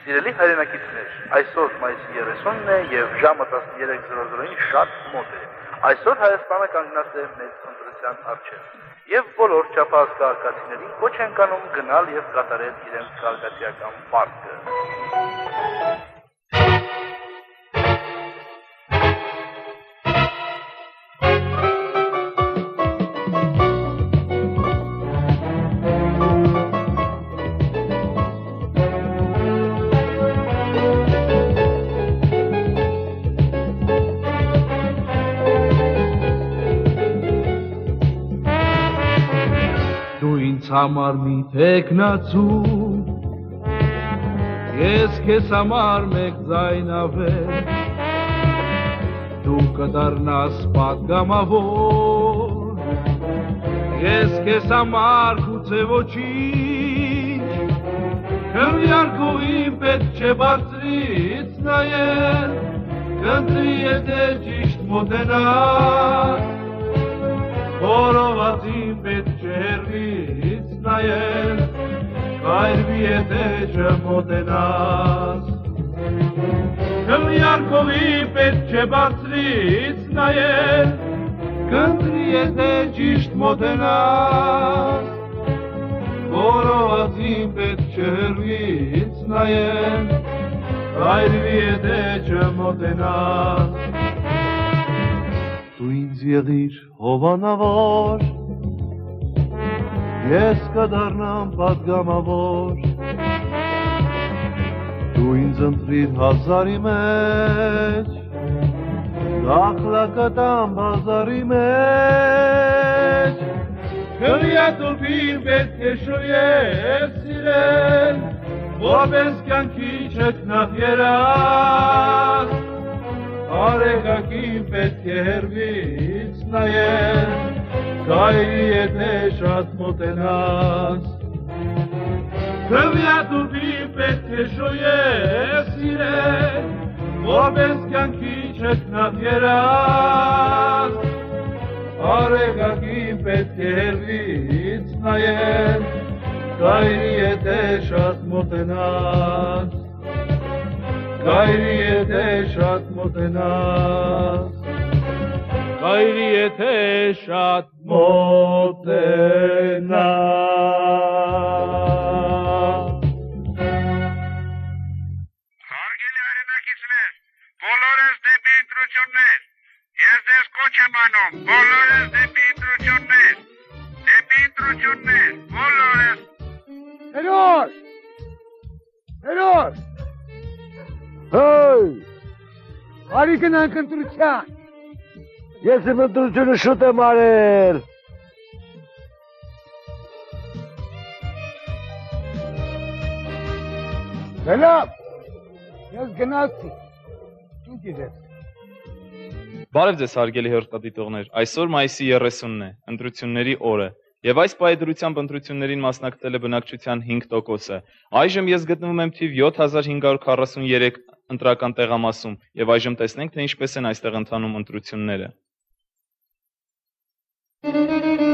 Սիրելի հայրենակիցներ, այսօր մայիսի 30-ն է եւ ժամը 13:00-ին շատ մոտ է։ Այսօր Հայաստանը կանգնած է մեծ ընտրության առջև եւ բոլոր չափած կարգացիներին կոչ են կանում գնալ եւ կատարել իրենց կարգացիական պարտքը։ համար մի տեքնացու ես քեզ համար մեկ ձայնավեր դու կդառնաս պատգամավոր ես քեզ համար գուցե ոչինչ քրյարկուին պետք չէ բարձրից նայել կընտրի եթե ճիշտ մոտենաս Որովացին պետք չէ հերվից նայել, կայրվի եթե չմոտենաս։ Կլյարկովի պետք չէ բարձրից նայել, կընտրի եթե ճիշտ մոտենաս։ Որովացին պետք չէ հերվից նայել, կայրվի եթե չմոտենաս։ Դու ինձ եղիր հովանավոր Ես կդառնամ պատգամավոր Դու ինձ ընտրիր հազարի մեջ Դախլա կտամ բազարի մեջ Քրյա տուբին պետք է շոյես սիրել Որպես կյանքի չետնախ երաս Արեգակին պետք է հերվից նայել, կայրի եթե շատ մոտենաս։ Քվյատուբի պետք է շոյես իրեն, որպես կյանքի չետնախ երաս։ Արեգակին պետք է հերվից նայել, կայրի եթե շատ մոտենաս։ Կայրի եթե շատ մոտենաս, կայրի եթե շատ մոտենաս։ Հարգելի հայրենակիցներ, բոլորս դեպի ընտրություններ։ Ես ձեզ կոչ եմ անում, բոլորս դեպի ընտրություններ։ Դեպի Ես իմ ընտրությունը շուտ եմ արել։ Լավ։ Ես գնացի։ Դու գիտես։ Բարև ձեզ հարգելի հերթադիտողներ։ Այսօր մայիսի 30-ն է, ընտրությունների օրը։ Եվ այս պայդրությամբ ընտրություններին մասնակցել է բնակչության 5%-ը։ Այժմ ես գտնվում եմ թիվ 7543 ընտրական տեղամասում եւ այժմ տեսնենք թե ինչպես են այստեղ ընթանում ընտրությունները։ Բարև։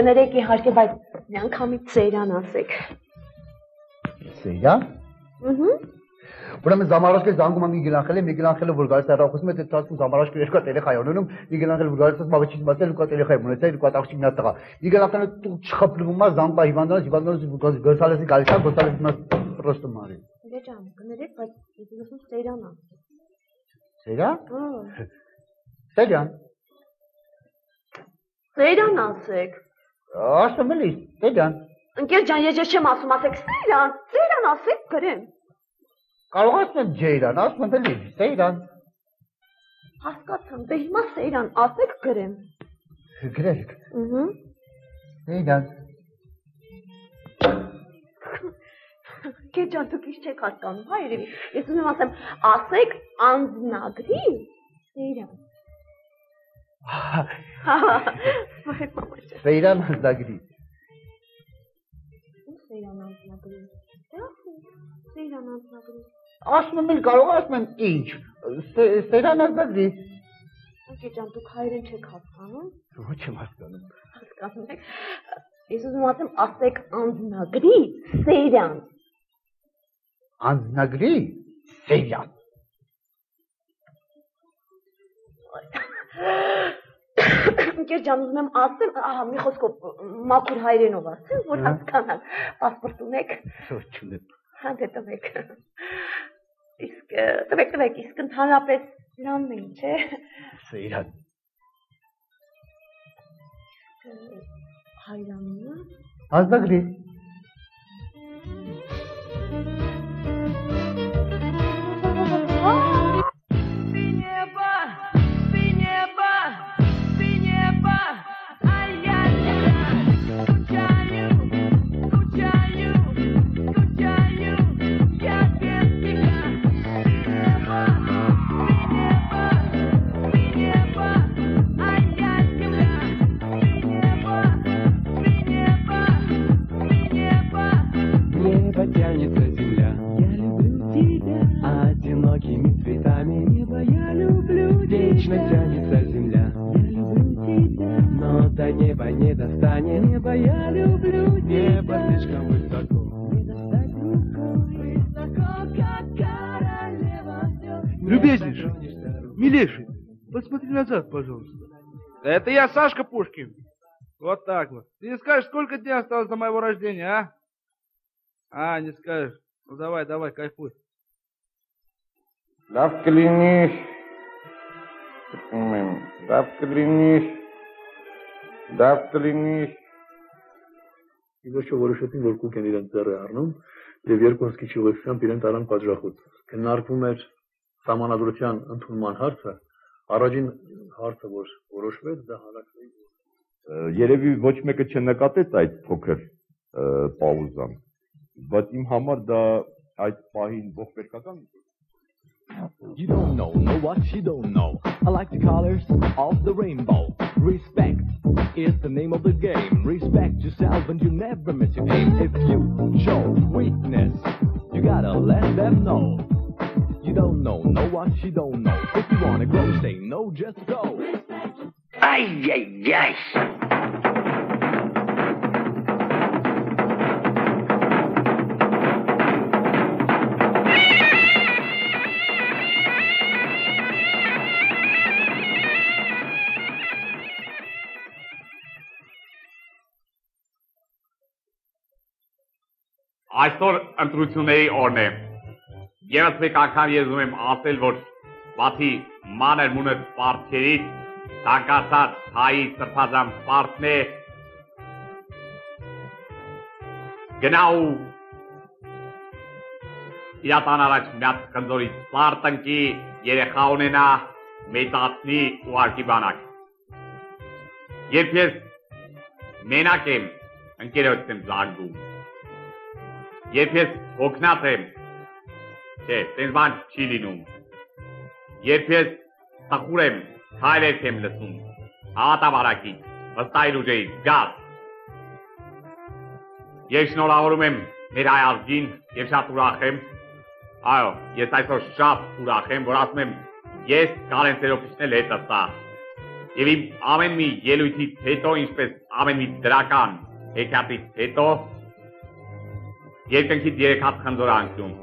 Կներեք իհարկե, բայց միանգամից ծերան ասեք։ Սեյրան։ Ահա։ Ուրեմն զամարաշկը զանգում եմ Միգել Անգելը, Միգել Անգելը որ գալիս է հեռախոսում է, դե ծածկում զամարաշկը երկու տելեխայ ունենում, Միգել Անգելը որ գալիս է մավաչից մտել ու տելեխայ ունեցել, երկու աղջիկ մի հատ տղա։ Միգել Անգելը դու չխփլվում ես զամբա Իվանովից, Իվանովից Գոսալեսի գալիս է, Գոսալեսը մաս պրոստը մարի։ Դե ջան, կներեք, բայց ես ուզում ծերան ասեք։ Սեյրան։ Հա։ Սեյրան։ Ծերան ասեք։ Ասում էլի, Սեյրան։ Ընկեր ջան, ես ես չեմ ասում, ասեք ծերան, ծերան ասեք գրեմ։ Կարող ասեմ Ջեյրան, ասում եմ էլի, Սեյրան։ Հասկացամ, դե հիմա ծերան ասեք գրեմ։ Գրեք։ Ահա։ Սեյրան։ Ընկեր ջան, դուք ինչ չեք հասկանում, հա երևի։ Ես ուզում եմ ասեմ, ասեք անձնագրի ծերան։ Սեյրան անձնագրի։ Դե ասեք, ծերան անձնագրի։ Ասում եմ կարող ասում եմ ինչ։ Սեյրան հստագրի։ Ընկեր ջան, դուք հայերեն չեք հասկանում։ Ոչ եմ հասկանում։ Հասկանում եք։ Ես ուզում եմ ասեմ, ասեք անձնագրի ծերան։ Անձնագրի Սեյրան։ Ընկեր ջան, ուզում եմ ասեմ, ահա մի խոսքով մաքուր հայրենով ասեմ, որ Հա։ հասկանան։ Պասպորտ ունեք։ Ոչ չունեմ։ Հա դե տվեք։ Իսկ տվեք, տվեք, իսկ ընդհանրապես դրանն է, չէ։ Սեյրան։ Հայրամինը։ Անձնագրի։ вечно тянется земля. Но до неба не достанет. Небо я люблю тебя. Небо слишком высоко. Любезнейший, милейший, посмотри назад, пожалуйста. Да это я, Сашка Пушкин. Вот так вот. Ты не скажешь, сколько дней осталось до моего рождения, а? А, не скажешь. Ну давай, давай, кайфуй. Да вклянись. Ում եմ, լավ կլինի լավ կլինի Իվերջո որոշեցին, որ կուք են իրեն ձեռը առնում եւ երկու հսկի ճյուղությամբ իրեն տարան պատժախոց։ Քննարկվում էր համանadrության ընդունման հարցը, առաջին հարցը, որ որոշվեց, դա հանրակրվի Երևի ոչ մեկը չնկատեց այդ փոքր պաուզան, բայց իմ համար դա այդ պահին ողբերգական You don't know, know what you don't know. I like the colors of the rainbow. Respect is the name of the game. Respect yourself and you never miss your aim. If you show weakness, you gotta let them know. You don't know, know what you don't know. If you wanna grow, say no, just go. Ay, ay, ay. Այսօր ընտրությունների օրն է։ Եվս մեկ անգամ ես ուզում եմ ասել, որ բացի մանր մունր սպարտերից ցանկացած հայի սրբազան սպարտն է գնաու իրատան առաջ մի հատ կնձորի սպարտ ընկի, երեխա ունենա, մեծացնի ու արկի բանակ։ Երբ ես մենակ եմ, ընկերոջս եմ զանգում։ Երբ ես հոգնած եմ, չէ, տենց բան չի լինում։ Երբ ես տխուր եմ, հայրերք եմ լսում, հավատավարակի, վստահի ուժեի, գազ։ Ես շնորհավորում եմ մեր հայ ազգին եւ շատ ուրախ եմ։ Այո, ես այսօր շատ ուրախ եմ, որ ասում եմ, ես Կարեն Տերոպիչն էլ հետը սա։ Եվ իմ ամեն մի ելույթից հետո, ինչպես ամեն մի դրական հեքիաթից հետո երկնքից երեք հատ խնձոր անկնում։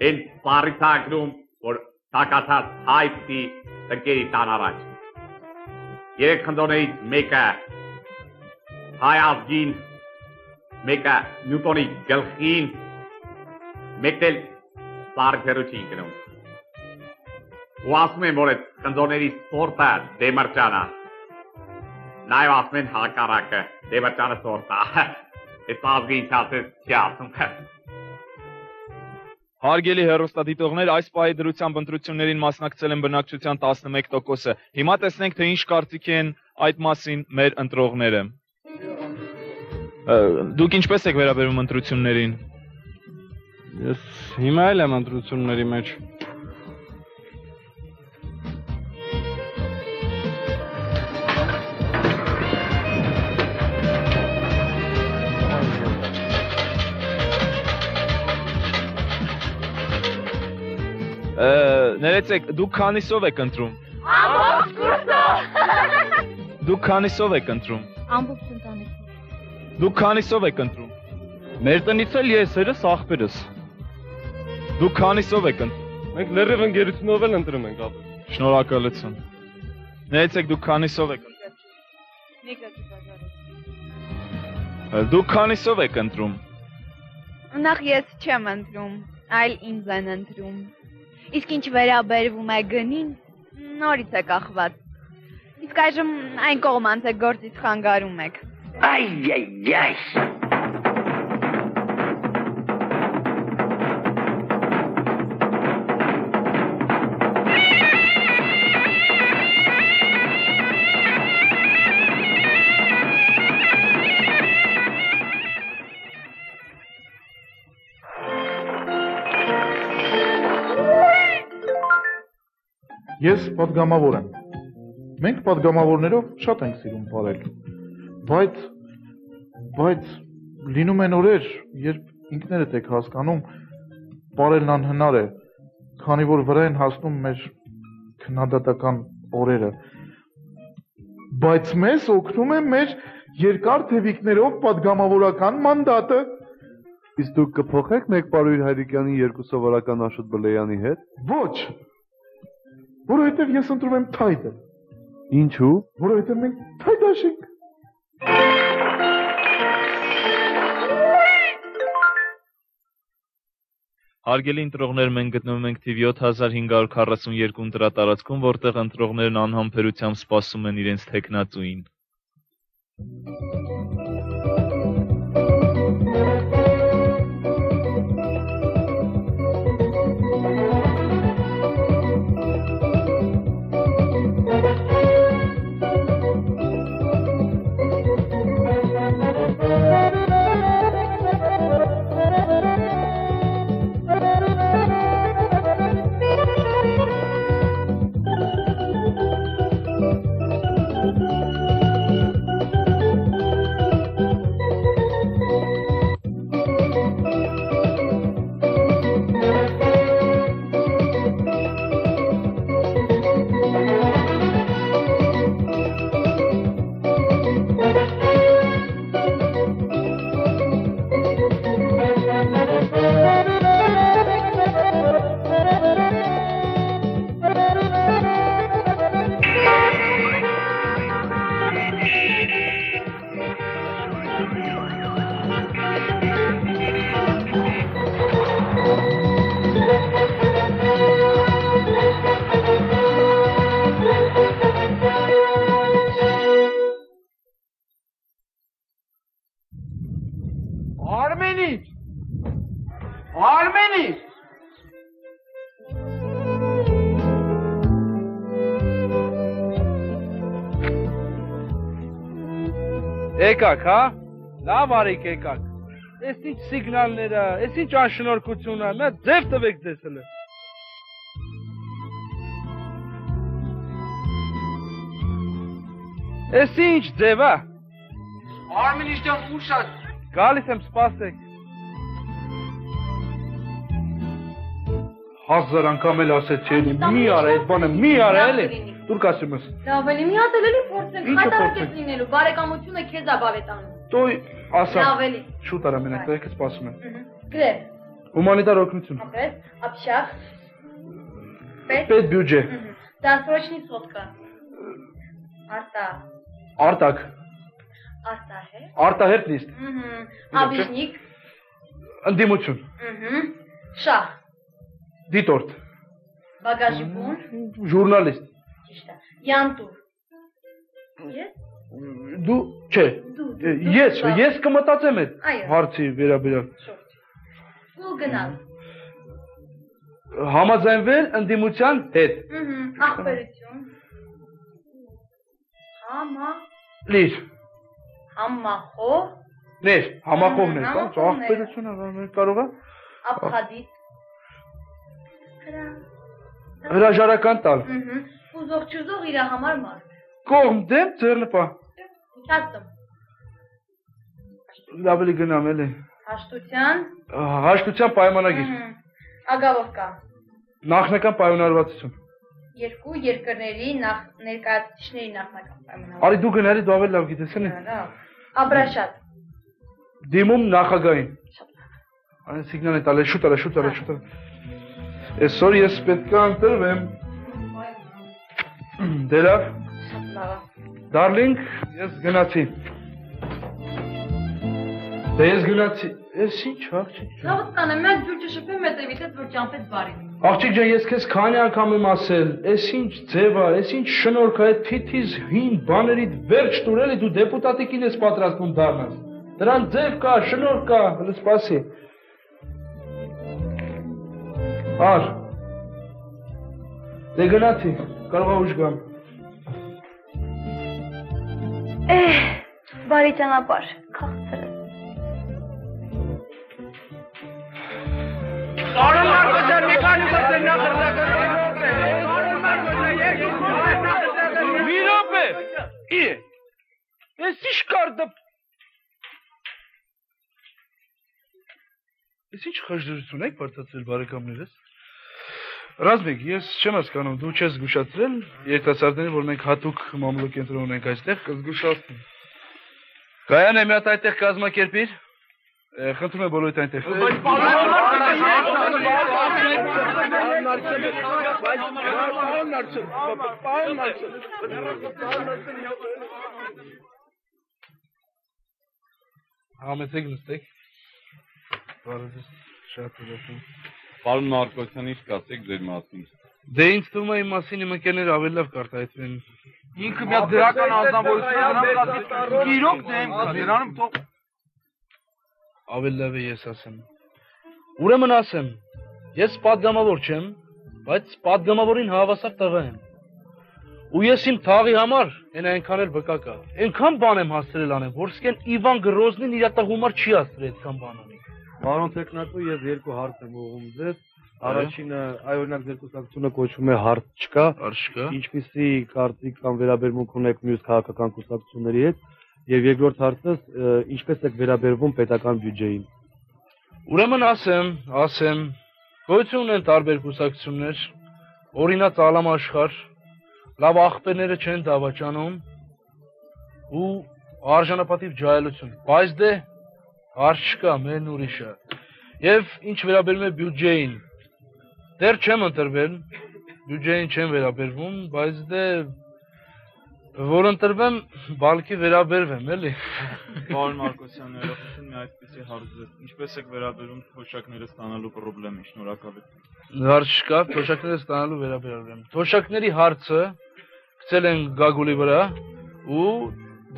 Հենց սարից անկնում, որ տակացած հայ պիտի ընկերի տան առաջ։ Երեք խնձորներից մեկը հայ ազգին, մեկը Նյուտոնի գլխին, մեկն էլ սարի փերուչին գնում։ Ու ասում են, որ այդ խնձորների սորտը դեմրճանա։ Նաև ասում են հակառակը, դեմրճանը սորտը։ Այս ազգի ինչ ասես չի ասում։ Հարգելի հերոստատիտողներ, այս պահի դրությամբ ընտրություններին մասնակցել են բնակչության 11%-ը։ Հիմա տեսնենք, թե ինչ կարծիք են այդ մասին մեր ընտրողները։ Դուք ինչպես եք վերաբերում ընտրություններին։ Ես հիմա էլ եմ ընտրությունների մեջ։ Ներեցեք, դուք քանիսով եք ընտրում։ Ամբողջ կուրսը։ Դուք քանիսով եք ընտրում։ Ամբողջ ընտանիքը։ Դուք քանիսով եք ընտրում։ Մեր տնից էլ եսերս աղբերս։ Դուք քանիսով եք ընտրում։ Մենք լրիվ ընկերությունով էլ ընտրում ենք ապա։ Շնորհակալություն։ Ներեցեք, դուք քանիսով եք ընտրում։ Նիկակի բաժարը։ Ը, Դուք քանիսով եք ընտրում։ Նախ ես չեմ ընտրում, այլ ինձ են ընտրում։ Իսկ ինչ վերաբերվում է գնին, նորից է կախված։ Իսկ այժմ այն կողմանց է գործից խանգարում եք։ Այ այ այ։ Ես падգամավոր եմ։ Մենք падգամավորներով շատ ենք սիրում բարել։ Բայց բայց լինում են օրեր, երբ ինքներդ եք հասկանում, բարելն անհնար է, քանի որ վրա են հասնում մեր քննադատական օրերը։ Բայց մեզ օգնում է մեր երկար թևիկներով падգամավորական մանդատը։ Իսկ դուք կփոխեք մեկ պարույր Հայրիկյանի երկու սովորական Աշոտ Բլեյանի հետ։ Ոչ, Որովհետև ես ընտրում եմ թայտը, Ինչու։ որովհետև մենք թայտաշ ենք։ Հարգելի ընտրողներ, մենք գտնվում ենք թիվ 7542 ընտրատարածքում, որտեղ ընտրողներն անհամբերությամբ սպասում են իրենց տեխնացուին։ Արմենիչ։ Եկակ, հա? Լավ արիք եկակ։ Էս ինչ սիգնալները, էս ինչ անշնորհքությունը, նա ձև տվեք ձեզ հələ։ Էս ինչ ձև է։ Արմենիչ ջան, ուշ է։ Գալիս եմ, սպասեք։ Հազար անգամ էլ ասեցի, մի արա այդ բանը, մի արա էլի։ Դուք ասում ես։ Լավ, էլի մի հատ էլի փորձենք, հայտարարեք լինելու, բարեկամությունը քեզ է բավետանում։ Տոյ ասա։ Լավ էլի։ Շուտ արա մենակ, տեղը սպասում են։ Գրե։ Հումանիտար օգնություն։ Ապրես, ապշախ։ Պետ։ Պետ բյուջե։ Դասրոչնի սոտկա։ Արտա։ Արտակ։ Արտահեր։ Արտահեր լիստ։ Ահա։ Աբիշնիկ։ Անդիմություն։ Ահա։ Շախ։ Դիտորդ։ Բագաժի բուն։ Ժուրնալիստ ճիշտ է, յանտուր։ Ես Դու չէ։ Ես, ես կմտածեմ այդ հարցի վերաբերյալ։ ու գնալ։ Համաձայնվել ընդդիմության հետ։ ախպերություն։ Համա, Լիր։ համախո, Ներ, համախոհն է, է։ ախպերությունը ա- կարող է ապխադիտ։ Հրա, հրաժարական տալ։ մհմ, ուզող չուզող իր համար մարդ։ Կողմ դեմ ձեռնպա։ Ինչածում, Լավ էլի գնամ էլի։ հաշտության, Հաշտության պայմանագիր։ մհմ, ագավովկա։ Նախնական պայմանավորվածություն։ Երկու երկրների նախ ներկայացուցիչների նախնական պայմանավոր։ Արի դու գնալի դու ավելի լավ գիտես էլի։ Լավ։ Աբրաշատ։ Դիմում նախագահին։ Այն սիգնալ է տալի, շուտ արա, շուտ արա, շուտ արա։ Այսօր ես պետք է ընտրվեմ։ Դե լավ, լավ։ դարլինգ, ես գնացի։ Դե ես գնացի։ Էս ինչ աղջիկ։ Լավ ստանեմ, մի հատ ջուր չշփեմ հետևից, որ ճամփեց բարի։ Աղջիկ ջան, ես քեզ քանի անգամ եմ ասել, էս ինչ ձև է, էս ինչ շնորհք է, այդ թիթիզ հին բաներիդ վերջ տուրելի դու դեպուտատիկին ես պատրաստում դառնաս։ Դրան ձև կա, շնորհք կա, հələ սպասի։ Ար։ Դե գնացի, կարող է ուշ գամ։ Էհ, բարի ճանապարհ, քաղցր ես։ Պարոն Մարկոսյան, մի քանի խոսել Մի րոպե։ Ի։ Էս ինչ կարդը։ Էս ինչ խժդրություն եք բարձացրել բարեկամներս։ Ռազմիկ, ես չեմ հասկանում, դու չես զգուշացրել երիտասարդներին, որ մենք հատուկ մամուլի կենտրոն ունենք այստեղ, կզգուշացնեմ։ Կայան է մի հատ այդտեղ կազմակերպիր։ Խնդրում եմ բոլորիդ այնտեղ։ Համեցեք նստեք։ Բարեձեզ շատ ուրախ Պարոն Մարկոսյան, ինչ կասեք ձեր մասին։ Դե ինձ թվում է իմ մասին իմ ընկերները ավելի լավ կարտահայտվեն։ Ինքը մի հատ դրական անձնավորություն է դրանք դե, դե, դե, իրոք դեմ կա, դրանում թող ավելի լավ է ես ասեմ։ Ուրեմն ասեմ, ես падգամավոր չեմ, բայց падգամավորին հավասար տղա եմ։ Ու ես իմ թաղի համար այն այնքան էլ բկակա։ Այնքան բան եմ հասցրել անեմ, որ սկեն Իվան Գրոզնին իր տղու համար չի հասցրել այդքան բան անել։ Պարոն Տեխնակո, ես երկու հարց եմ ուղղում ձեզ։ Առաջինը, այ օրինակ ձեր կուսակցությունը կոչվում է հարց չկա։ չկա։ Ինչպիսի կարծիք կամ վերաբերմունք ունեք մյուս քաղաքական կուսակցությունների հետ։ Եվ երկրորդ հարցս, ը, ինչպես եք վերաբերվում պետական բյուջեին։ Ուրեմն ասեմ, ասեմ, գոյություն ունեն տարբեր կուսակցություններ, օրինակ Ալամ աշխարհ, լավ աղբերները չեն դավաճանում ու արժանապատիվ ջահելություն, բայց դե հարց չկա, մեն ուրիշը։ Եվ ինչ վերաբերում է բյուջեին, դեռ չեմ ընտրվել, բյուջեին չեմ վերաբերվում, բայց դե որ ընտրվեմ, բալկի վերաբերվեմ, էլի։ Պարոն Մարկոսյան, ներողություն մի այդպեսի հարց ձեզ։ Ինչպես եք վերաբերում թոշակները ստանալու խնդրին։ Շնորհակալություն։ Հարց չկա, թոշակները ստանալու վերաբերել եմ։ Թոշակների հարցը գցել են գագուլի վրա ու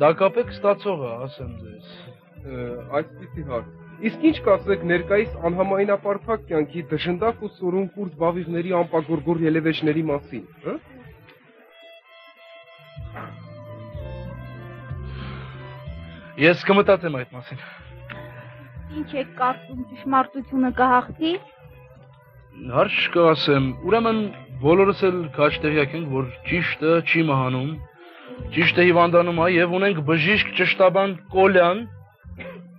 դակապեք ստացողը, ասեմ ձեզ։ Այսպիսի հարց։ Իսկ ինչ կասեք ներկայիս անհամայնապարփակ կյանքի դժնդակ ու սորուն կուրտ բավիղների անպագորգոր ելևեջների մասին, հա՞։ Ես կմտածեմ այդ մասին։ Ինչ եք կարծում, ճշմարտությունը կհաղթի։ Հարց չկա ասեմ։ Ուրեմն բոլորս էլ քաչ տեղյակ ենք, որ ճիշտը չի մահանում, ճիշտը հիվանդանում է եւ ունենք բժիշկ ճշտաբան Կոլյան,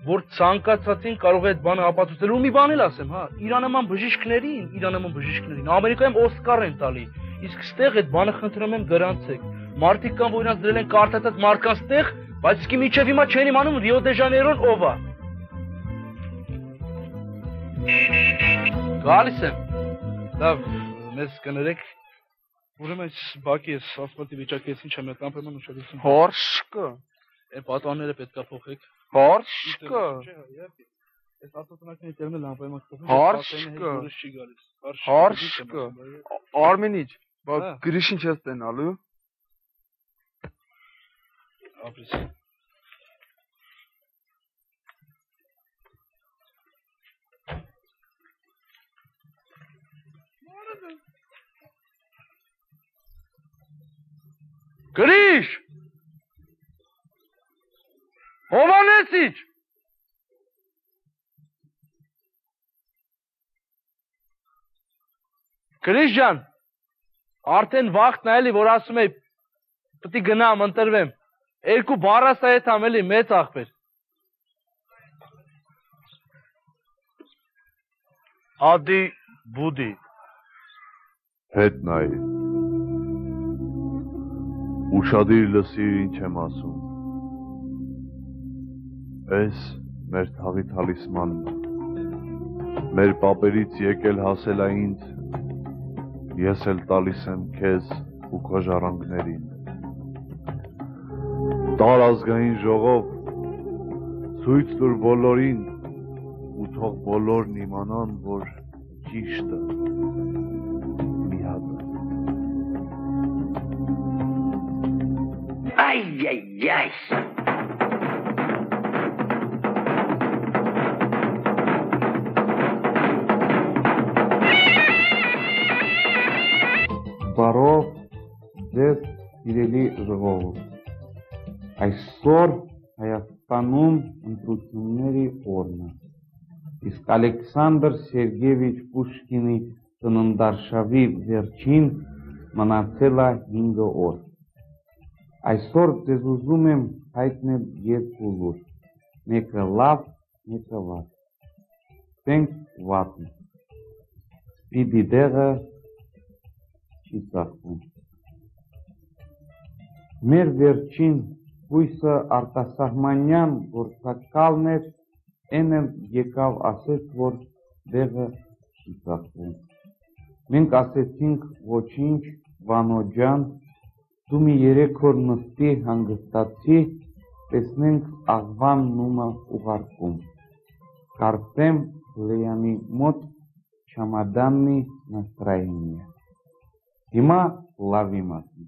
որ ցանկացածին կարող է այդ բանը ապացուցել ու մի բան էլ ասեմ, հա, Իրանական բժիշկներին, Իրանական բժիշկներին Ամերիկայում Օսկար են տալի։ Իսկ ստեղ այդ բանը խնդրում եմ գրանցեք։ Մարդիկ կան, որ իրանց դրել են կարտացած մարկանց տեղ, բայց իսկի միջև հիմա չեն իմանում Ռիո դե Ժանեյրոն ով է։ Գալիս եմ։ Լավ, մեզ կներեք։ Ուրեմն այս բակի այս ասֆալտի վիճակի ես ինչ եմ կանփեմ ուշադրություն։ Հորշկը։ Այն պատանները պետքա փոխեք։ Հորշկը։ Այս ասոցիացիայի տերմինը անպայման փոխեք։ Հորշկը։ Դուրս չի գալիս։ Տենալու։ Ապրես։ Գրիշ։ ջան, արդեն վաղտն էլի, որ ասում էի է գնամ, ընտրվեմ։ Երկու բառաս է հետամ էլի մեծ աղբեր։ Ադի բուդի։ Հետ նայ։ Ուշադիր լսիր ինչ եմ ասում։ Էս մեր թաղի թալիսմանն Մեր պապերից եկել հասել ինձ։ Ես էլ տալիս եմ քեզ ու քո ժառանգներին։ Տար ազգային ժողով ցույց տուր բոլորին ու թող բոլորն իմանան, որ ճիշտը Ay, ay, ay. Բարով ձեզ սիրելի ժողովուրդ։ Այսօր Հայաստանում ընտրությունների օրն է։ Իսկ Ալեքսանդր Սերգեյևիչ Պուշկինի ծննդարշավի վերջին մնացել է 5 օր։ Այսօր ձեզ ուզում եմ հայտնել երկու լուր։ Մեկը լավ, մեկը վատ։ Տենք վատն։ Սպիդի դեղը չի ծախվում։ Մեր վերջին հույսը արտասահմանյան գործակալն էր, են էլ եկավ ասեց, որ դեղը չի ծախվում։ Մենք ասեցինք ոչինչ, Վանո ջան, դու մի երեք օր նստի հանգստացի, տեսնենք աղվան նումը ուղարկում։ Կարծեմ Լեյանի մոտ չամադաննի настроение։ Հիմա լավ իմացի։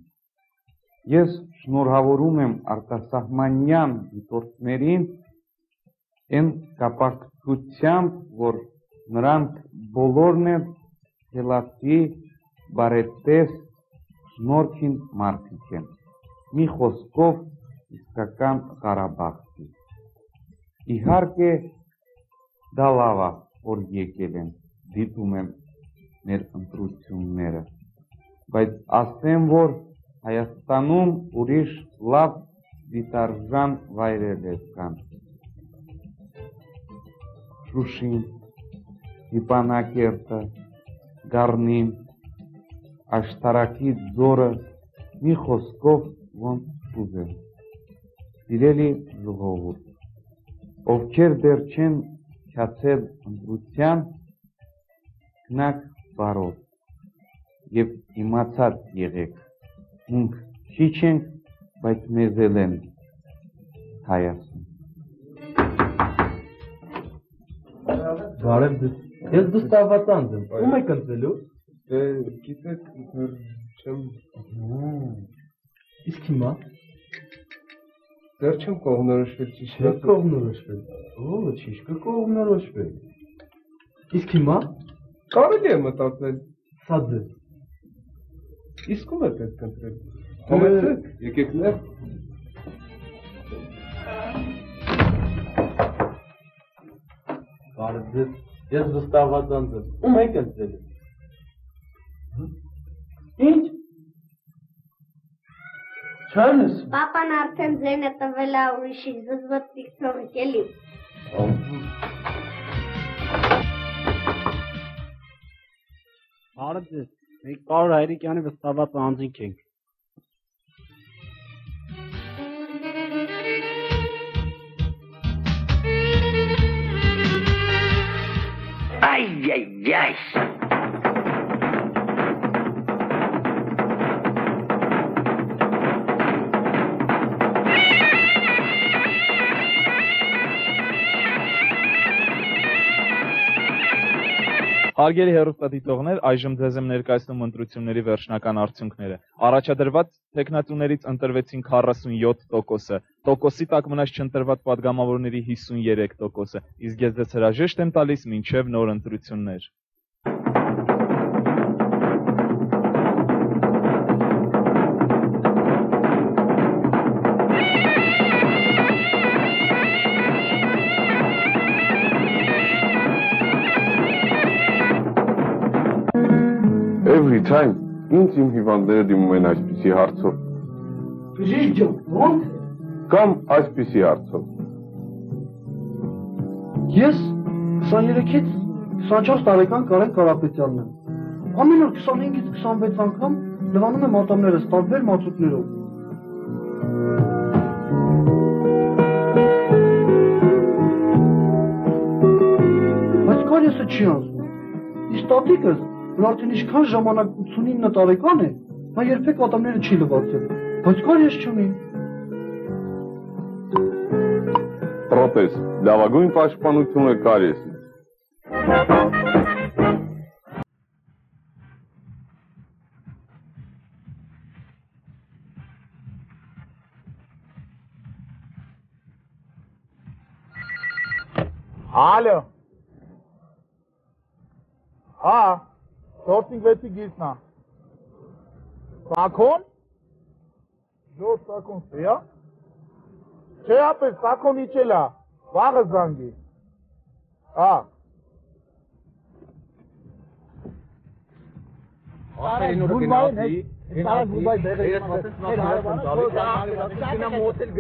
Ես շնորհավորում եմ արտասահմանյան դիտորդներին այն կապակցությամբ, որ նրանք բոլորն են հելացի բարետես շնորհքին մարդիկ են։ Մի խոսքով իսկական Ղարաբաղցի։ Իհարկե դա լավ է, որ եկել են, դիտում եմ մեր ընտրությունները, բայց ասեմ, որ Հայաստանում ուրիշ լավ դիտարժան վայրեր կան։ Շուշին, Ստիպանակերտը, Գառնին, Աշտարակի ձորը, մի խոսքով ոնց ուզեմ։ Սիրելի ժողովուրդ, ովքեր դեռ չեն չացել ընտրության, գնաք բարոց եւ իմացած եղեք մենք քիչ ենք, բայց մեզ էլ են հայացում։ Բարև ձեզ։ Ես դստավացանց եմ։ Ում եք ընտրելու։ Դե գիտեք, չեմ Իսկ հիմա դեռ չեմ կողմնորոշվել ճիշտ չեք կողմնորոշվել։ Ո՞վ ճիշտ կողմնորոշվել։ Իսկ հիմա Կարելի է մտածել։ Սա ձեզ։ Իսկ ում է պետք ընտրել։ Համեցեք, եկեք ներ։ Բարև ձեզ։ Ես դստավացանց եմ։ Ում եք ընտրելու։ Ինչ։ Չանես։ Պապան արդեն ձենը տվել է ուրիշի զզվտ Վիկտորիկ էլի։ Բարև ձեզ։ Մենք պարոն Հայրիկյանի վստահված անձինք ենք։ Ay, ay, ay. Հարգելի հերոստատիտողներ, այժմ ձեզ եմ ներկայացնում ընտրությունների վերջնական արդյունքները։ Առաջադրված տեխնատուներից ընտրվեցին 47%-ը, տոկոսի տակ մնաց չընտրված падգամավորների 53%-ը։ Իսկ ես ձեզ հրաժեշտ եմ տալիս ոչ միայն նոր ընտրություններ։ Time ինձ իմ հիվանդները դիմում են այսպիսի հարցով։ Բժիշկ ջան, ո՞նց։ Կամ այսպիսի հարցով։ Ես 23-ից 24 տարեկան Կարեն Կարապետյանն եմ։ Ամեն օր 25-ից 26 անգամ լվանում եմ ատամներս տարբեր մածուկներով։ Բայց կարիեսը չի անցնում։ Իսկ տատիկս, որ արդեն ինչքան ժամանակ 89 տարեկան է, նա երբեք ատամները չի լվացել, բայց կարիես չունի։ Պրոթեզ, լավագույն պաշտպանությունը կարիեսն է։ Ալո։ Հա, dortigen Wetti Gießner. Sakon? George Sakon, wer? Cheape Sakon Ichela, wahre Sangi. Ah. موسل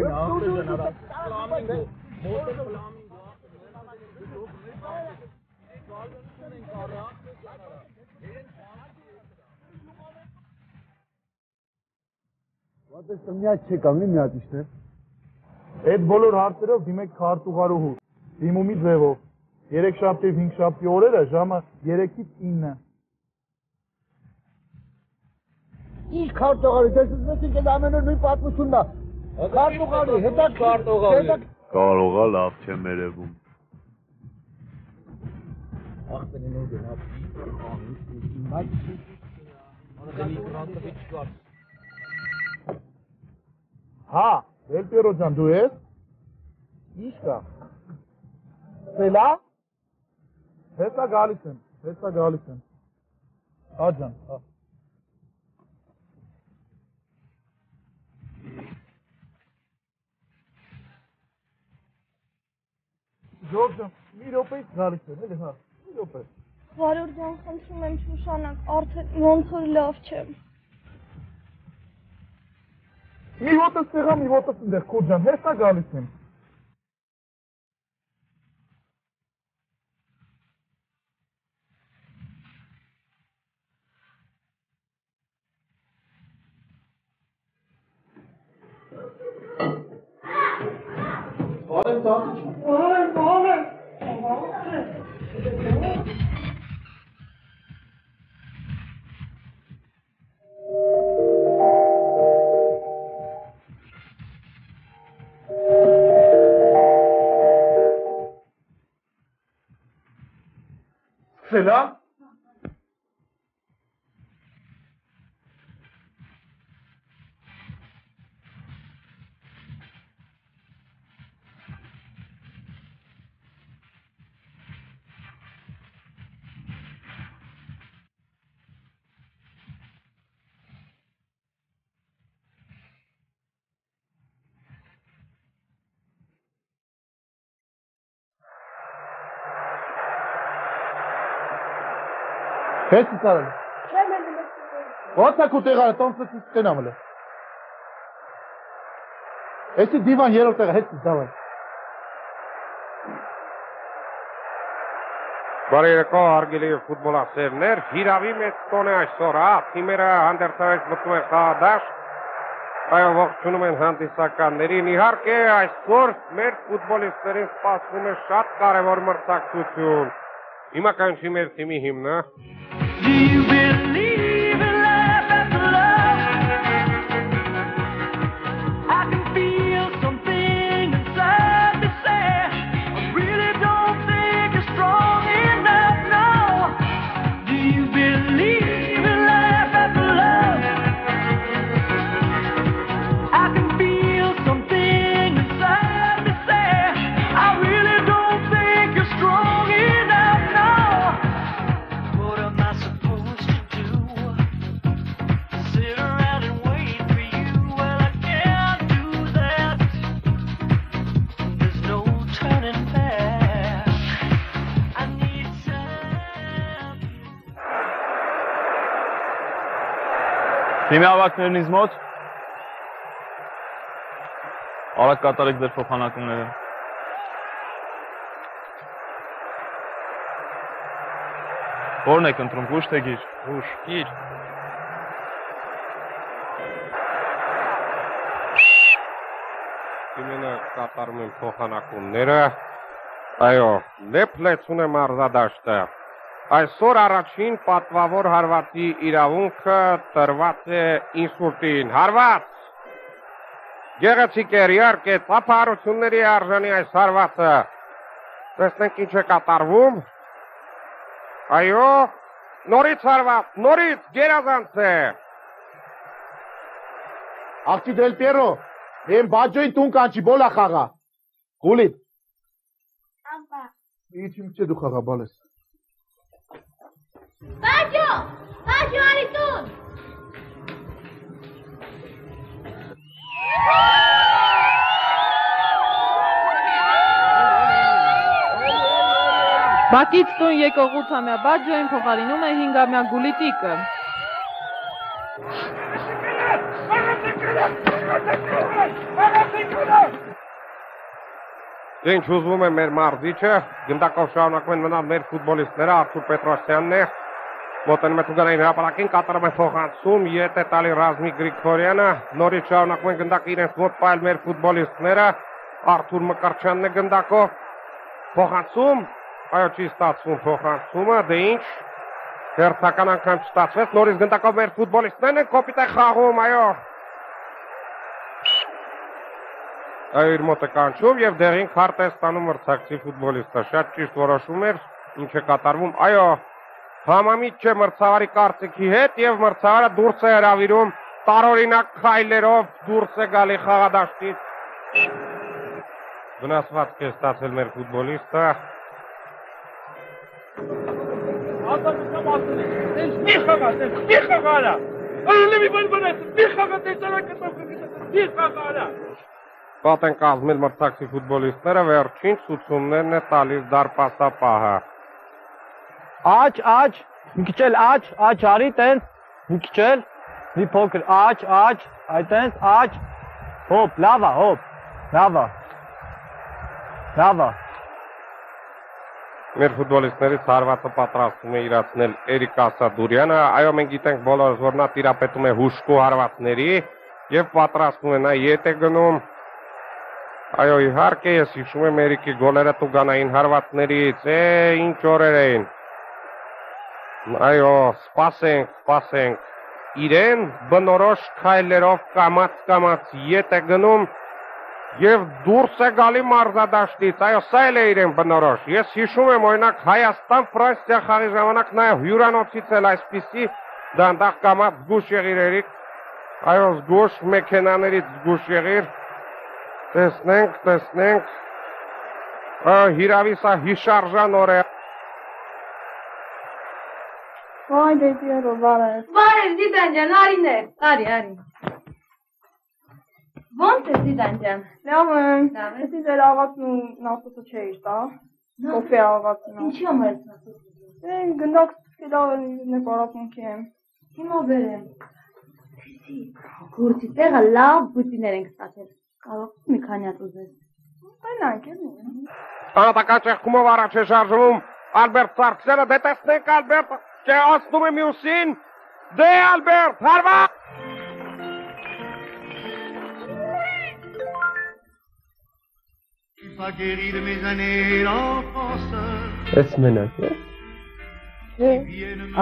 չի կանգնի մի հատ իշտե։ Այդ բոլոր հարցերով դիմեք քարտուղարուհու։ Դիմումի ձևով։ 3 շաբթի 5 շաբթի օրերը ժամը 3-ից 9։ Ինչ քարտուղարի, դες մեսին կել ամեն օր նույն պատմությունն է։ Քարտուղարի, հետա քարտուղարի։ Կարող է լավ չեմ երևում։ Ախտենի նոր գնացի, բայց անընդհատ կրանտը չկար։ Հա, Դելպիերո ջան, դու ես։ Ինչ կա։ Սելա։ Հեսա գալիս եմ, հեսա գալիս եմ։ Հա ջան, հա։ Ժորժը, մի րոպեից գալիս եմ, էլի հա, մի րոպե։ Վարոր ջան, խնդրում եմ շուշանակ, արդեն ոնց որ լավ չեմ։ Մի ոտս տեղա, մի ոտս ընդեղ, քո ջան, հեսա գալիս եմ։ Բարև տատիք։ Սելա։ Քեզ ցարել։ Չեմ էլ լսում։ Ո՞նց է քո տեղը, տոնցը ցտենամ լը։ Էսի դիվան երրորդ տեղը հետ դավայ։ Բարի երեկո, հարգելի ֆուտբոլասերներ, հիրավի մեծ տոն է այսօր, հա, թիմերը հանդերձավեց մտնում են խաղադաշտ, այո, ողջունում են հանդիսականներին, իհարկե այսօր մեր ֆուտբոլիստերին սպասվում է շատ կարևոր մրցակցություն, հիմա կանչի մեր թիմի հիմնը, Թիմի ավակներն ինձ մոտ։ Արագ կատարեք ձեր փոխանակումները։ Որն եք ընտրում, գուշ թե գիր։ Գուշ, գիր։ թիմերը կատարում են փոխանակումները, այո, լեփլեցուն է մարզադաշտը, Այսօր առաջին պատվավոր հարվածի իրավունքը տրված է ինսուլտին։ Հարված։ Գեղեցիկ էր իհարկե ծափարությունների արժանի այս հարվածը։ Տեսնենք ինչ է կատարվում։ Այո, նորից հարված, նորից գերազանց է։ Աղջի դել Պիերո, եմ բաջոյին տուն կանչի բոլա խաղա։ Գուլիտ։ Ամպա։ Ինչ իմ չէ դու խաղա բալես։ Բաջո! Բաջո արի տուն։ Բակից տուն եկող 8-ամյա Բաջոին փոխարինում է 5-ամյա Գուլիտիկը։ Դե ինչ ուզվում է մեր մարզիչը, գնդակով շարունակում են մնալ մեր ֆուտբոլիստները, Արթուր Պետրոսյանն է, մոտենում է Թուգանային հրապարակին, կատարում է փոխանցում, ետ է տալի Ռազմիկ Գրիգորյանը, նորից շարունակում են գնդակը իրենց մոտ պայել մեր ֆուտբոլիստները, Արթուր Մկրչյանն է գնդակով, փոխանցում, այո չի ստացվում փոխանցումը, դե ինչ, հերթական անգամ չստացվեց, նորից գնդակով մեր ֆուտբոլիստներն են կոպիտ է խաղում, այո, այո իր մոտ է կանչում եւ դեղին քարտ է ստանում մրցակցի ֆուտբոլիստը։ Շատ ճիշտ որոշում էր, ինչ է կատարվում։ Այո, համամիտ չէ մրցավարի կարծիքի հետ եւ մրցավարը դուրս է հravirում տարօրինակ քայլերով դուրս է գալի խաղադաշտից։ Վնասված է ստացել մեր ֆուտբոլիստը։ Մի խաղա, մի խաղա։ Ալի մի բան բանես, մի խաղա տեսարան կտավ մի խաղա։ Պատ են կազմել մրցակցի ֆուտբոլիստները, վերջին ցուցումներն է տալիս դարպասապահը։ Աջ, աջ, մի քիչ էլ աջ, աջ արի տենց, մի քիչ էլ, մի փոքր աջ, աջ, այտենց աջ։ Հոպ, լավա, հոպ։ Լավա։ Լավա։ Մեր ֆուտբոլիստներից հարվածը պատրաստում է իրացնել Էրիկ Ասադուրյանը։ Այո, մենք գիտենք բոլորս, որ նա տիրապետում է հուշկու հարվածների եւ պատրաստում է նա ետ է գնում Այո, իհարկե, ես հիշում եմ Էրիկի գոլերը տուգանային հարվածներից, է, ինչ օրեր էին։ Այո, սպասենք, սպասենք։ Իրեն բնորոշ քայլերով կամած-կամած ետ է գնում եւ դուրս է գալի մարզադաշտից։ Այո, սա էլ է իրեն բնորոշ։ Ես հիշում եմ օրինակ Հայաստան-Ֆրանսիա խաղի ժամանակ նաեւ հյուրանոցից էլ այսպիսի դանդաղ կամած զգուշ եղիր Էրիկ։ Այո, զգուշ մեքենաներից զգուշ եղիր։ Տեսնենք, տեսնենք։ Հիրավի սա հիշարժան օր է։ Վայ դե Պիերո, բարես։ Բարև Դիդան ջան, արիներ։ Արի, արի։ Ո՞նց է Դիդան ջան։ Լավ եմ։ Էսի դեր աղացն ու նասոսը չէի տա։ Կոֆե աղացն։ Ինչի՞ եմ ես նասոսը։ Էն գնդակ սկելավ նե պարապունքի եմ։ Հիմա բերեմ։ Գործի տեղը լավ բուտիներ ենք ստացել։ Կարող մի քանի հատ ուզես։ Այնանք է։ Կանատական ճեղքումով առաջ է շարժվում Ալբերտ Սարգսյանը դե տեսնենք Ալբերտ, չէ ասնում է մյուսին։ Դե Ալբերտ, հարվա։ pas guéri de mes années d'enfance. Էս մենակ է։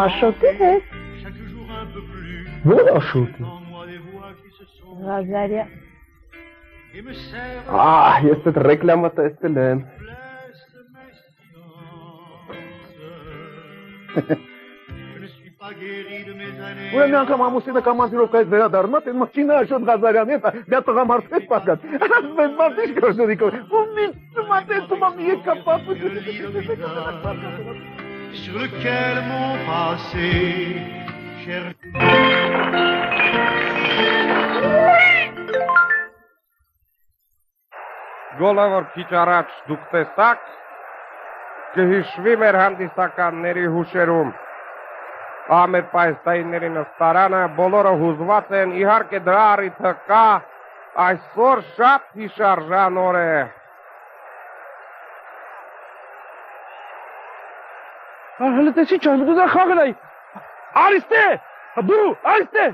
Աշոտի հետ։ Ո՞ր աշոտի։ Ղազարյա։ Ահ, ես այդ ռեկլամը տեսել եմ։ Ուրեմն մի անգամ ամուսինը կամանտիրովկայից վերադառնա, տեն մաշինը Աշոտ Ղազարյանի հետ, մի հատ տղամարդ հետ պատկած։ Ասում մարդ ինչ գործորիկո։ Ու մի ծմատե ծմամի եկա պապու։ Sur lequel mon passé cher... Գոլը որ քիչ առաջ դուք տեսաք, կհիշվի մեր հանդիսականների հուշերում։ Ամեր պայստայինների նստարանը բոլորը հուզված են, իհարկե դրա առիթը կա, այսօր շատ հիշարժան օր է։ չան, դու դա խաղն այ։ Արիստե, դու, արիստե։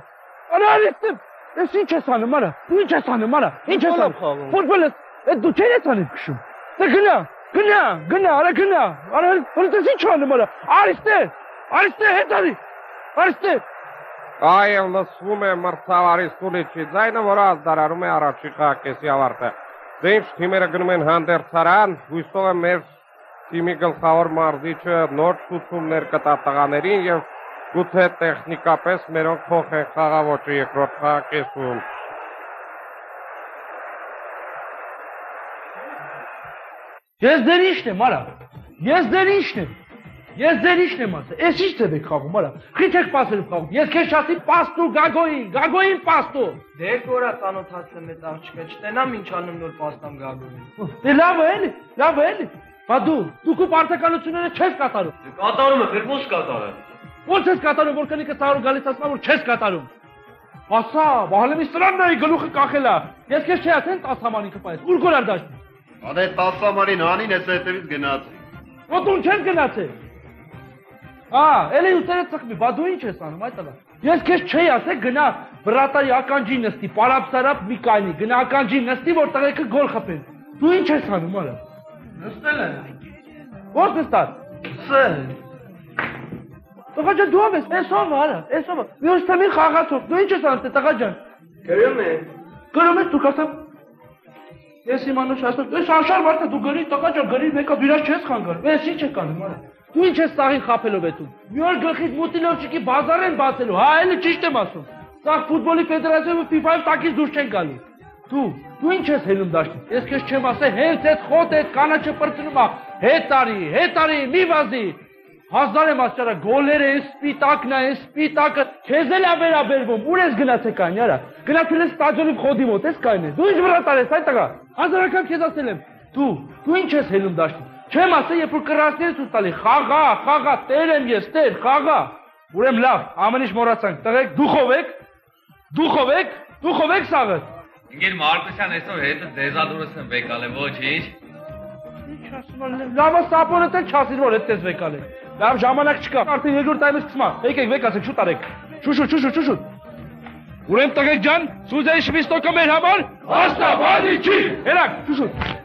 Արա արիստե։ Ես ինչ ես անում, արա։ ինչ ես անում, արա։ Ինչ ես անում։ Ֆուտբոլը, այդ դու չես անում քշում։ Դե գնա, գնա, գնա, արա գնա։ Արա հələ ինչ անում, արա։ Արիստե, արիստե հետ արի։ Արիստե։ Այո, լսվում է մրցավարի սուլիչի ձայնը, որը ազդարարում է առաջի խաղակեսի ավարտը։ Դե ինչ թիմերը գնում են հանդերձարան, հույսով եմ մեր թիմի գլխավոր մարզիչը նոր ցուցումներ կտա տղաներին եւ գուցե տեխնիկապես մերոնք փոխեն խաղավոճը երկրորդ խաղակեսում։ Ես դեր ինչն եմ, արա։ Ես դեր ինչն եմ։ Ես դեր ինչն եմ ասել։ Էս ինչ դեպք խաղում, արա։ Քիթեք պասել խաղում։ Ես քեզ շատի պաստու գագոին, գագոին պաստու։ Դե կորա ծանոթացեմ այդ աղջիկը, չտենամ ինչ անում նոր պաստամ գագոին։ Դե լավ է, էլի, լավ է, էլի։ Բա դու, դու քո պարտականությունները չես կատարում։ Կատարում է, դե ո՞նց կատարեմ։ Ո՞նց ես կատարում, որ կնիկը ծառու գալիս ասма որ չես կատարում։ Ասա, բահալեմի սրանն է գլուխը կախելա։ Ես քեզ չի ասեն 10 համարինքը պայես։ Ուր գորար դաշտ։ Ադե 10 համարին հանին ես հետևից գնաց։ Ոտուն չես գնացել։ Ա, էլի ուտերը ծխմի, բա դու ինչ ես անում, այդ տղա։ Ես քեզ չի ասել գնա վրատարի ականջի նստի, պարապսարապ մի կայնի, գնա ականջի նստի, որ տղեկը գոլ խփեն։ Դու ինչ ես անում, արա։ Նստել եմ։ Ո՞ր նստած։ Սել։ Տղա ջան դու ես, էսով արա, էսով։ Մի օր ստամի խաղացող, դու ինչ ես անում, տղա ջան։ Գրում է։ Գրում ես դու կասեմ։ Ես իմանուշ ասում, ես անշար մարդը դու գրի, տղա ջան գրի, մեկը դու իրաց չես խանգար։ Ես ինչ եք անում, արա։ Ու ինչ ես սաղին խապելով էտում։ Մի օր գլխից մուտինով չկի բազար են բացելու, հա, էլի ճիշտ եմ ասում։ Սաղ ֆուտբոլի ֆեդերացիայում ու FIFA-ում տակից դուրս չեն գալու։ Դու, դու ինչ ես հելում դաշտի։ Ես քեզ չեմ ասել, հենց այդ խոտ այդ կանաչը պրծնում է։ Հետ արի, հետ արի, մի վազի։ Հազար եմ ասարա, գոլերը են, սպիտակն է, սպիտակը քեզ էլ է վերաբերվում։ Ուր ես գնացել կան, յարա։ Գնացել ես ստադիոնի խոդի մոտ, ես կան ես։ Դու ինչ վրա տարես, այ տղա։ Հազարական քեզ ասել եմ։ Դու, դու ինչ ես հելում դաշտի։ Չեմ ասել, երբ որ կռասներ ես ու տալի, խաղա, խաղա, տեր եմ ես, տեր, խաղա։ Ուրեմն լավ, ամեն ինչ մոռացանք։ Տղեկ, դուխով եք։ Դուխով եք, դուխով եք սաղը։ Ինգեր Մարկոսյան այսօր հետը դեզադուրս եմ վեկալ է, ոչինչ։ Ինչ ասում եմ, լավը սապորը տեն չասիր որ այդպես վեկալ է։ Լավ ժամանակ չկա։ Արդեն երկրորդ տայմը սկսում է։ Եկեք վեկացեք, շուտ արեք։ Շուշուտ, շուշուտ, շուշուտ։ Ուրեմն տղեկ ջան, Սուզեի շվիստոկը մեր համար հաստավանի չի։ Հերակ, շուշուտ։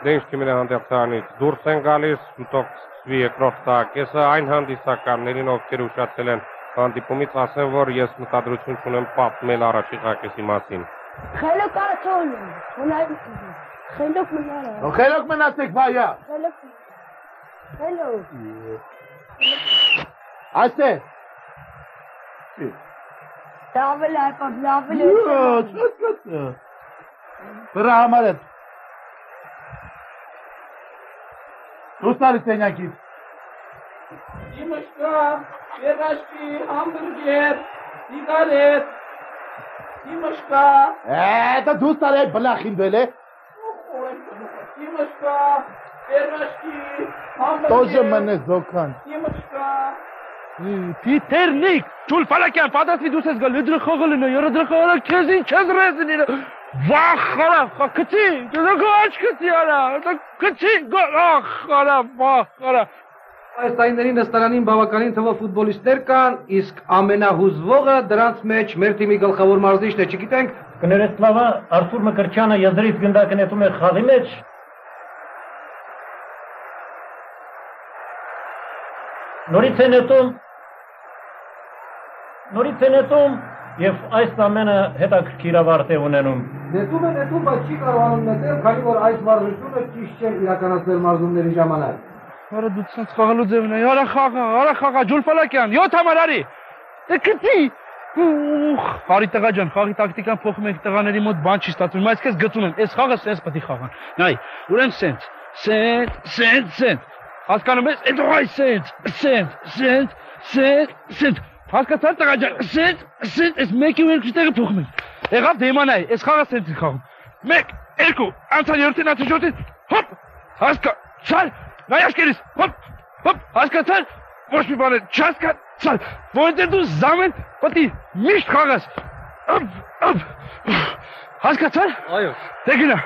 Դե ինչ թիմերը հանդերձանից դուրս են գալիս, շուտով սկսվի երկրորդ խաղակեսը, այն հանդիսականներին, ովքեր ուշացել են հանդիպումից, ասեմ, որ ես մտադրություն չունեմ պատմել առաջի խաղակեսի մասին։ Խելոք արթոն։ Հունայ։ Խելոք մնարա։ Ո խելոք մնացեք բայա։ Խելոք։ Խելոք։ Այստե։ Դավել այպա, լավել է։ Ոչ, ոչ։ Վրա համարը։ Դուստարի տենյակից։ Իմաշկա, երաշկի, համբուրգեր, սիգարետ, իմաշկա, Է, դա դուստարի բլախին դել է։ իմաշկա, երաշկի, Тоже համբուրգեր, մնես դոքան։ իմաշկա, Պիտերնիկ, ճուլ ֆալակյան, պատասի դուս ես գալ, դրխողը լինը, յորա դրխողը քեզ ինչ ես ռեզին Վախ, արա, քցի, դա գաչ քցի արա, դա քցի, ախ, արա, վախ, արա։ Այս տարիների նստարանին բավականին թվով ֆուտբոլիստներ կան, իսկ ամենահուզվողը դրանց մեջ մեր թիմի գլխավոր մարզիչն է, չգիտենք, Կներես լավա, Արթուր Մկրչյանը եզրից գնդակը նետում է խաղի մեջ։ Նորից է նետում։ Նորից է նետում եւ այս ամենը հետաքրքիր ավարտ է ունենում։ նետում է նետում, բայց չի կարողանում նետել, քանի որ այս վարժությունը ճիշտ չէ իրականացնել մարզումների ժամանակ։ Արա դու ցած խաղալու ձևն է։ Արա խաղա, արա խաղա, Ջուլֆալակյան, 7 համար արի։ Դե քցի։ Ուխ, բարի տղա ջան, խաղի տակտիկան փոխում եք տղաների մոտ բան չի ստացվում։ Բայց քեզ գծում եմ, այս խաղը սենց պետք է խաղան։ Նայ, ուրեմն սենց, սենց, սենց, սենց։ Հասկանում ես, այդ այ սենց, սենց, սենց, սենց, սենց։ Հասկացա տղա ջան, սենց, սենց, այս մեկի ու երկու տեղը փոխում ենք։ Եղավ դեմանայ, այս խաղը սենց է խաղում։ 1 2 անցան երրորդին անցան չորրորդին։ Հոպ։ Հասկա, ցալ, նայ աշկերիս։ Հոպ, հոպ, հասկացա։ Ոչ մի բան չհասկացա։ Որտե դու զամեն պետք է միշտ խաղաս։ Ըբ, ըբ։ Հասկացա։ Այո։ Դե գնա։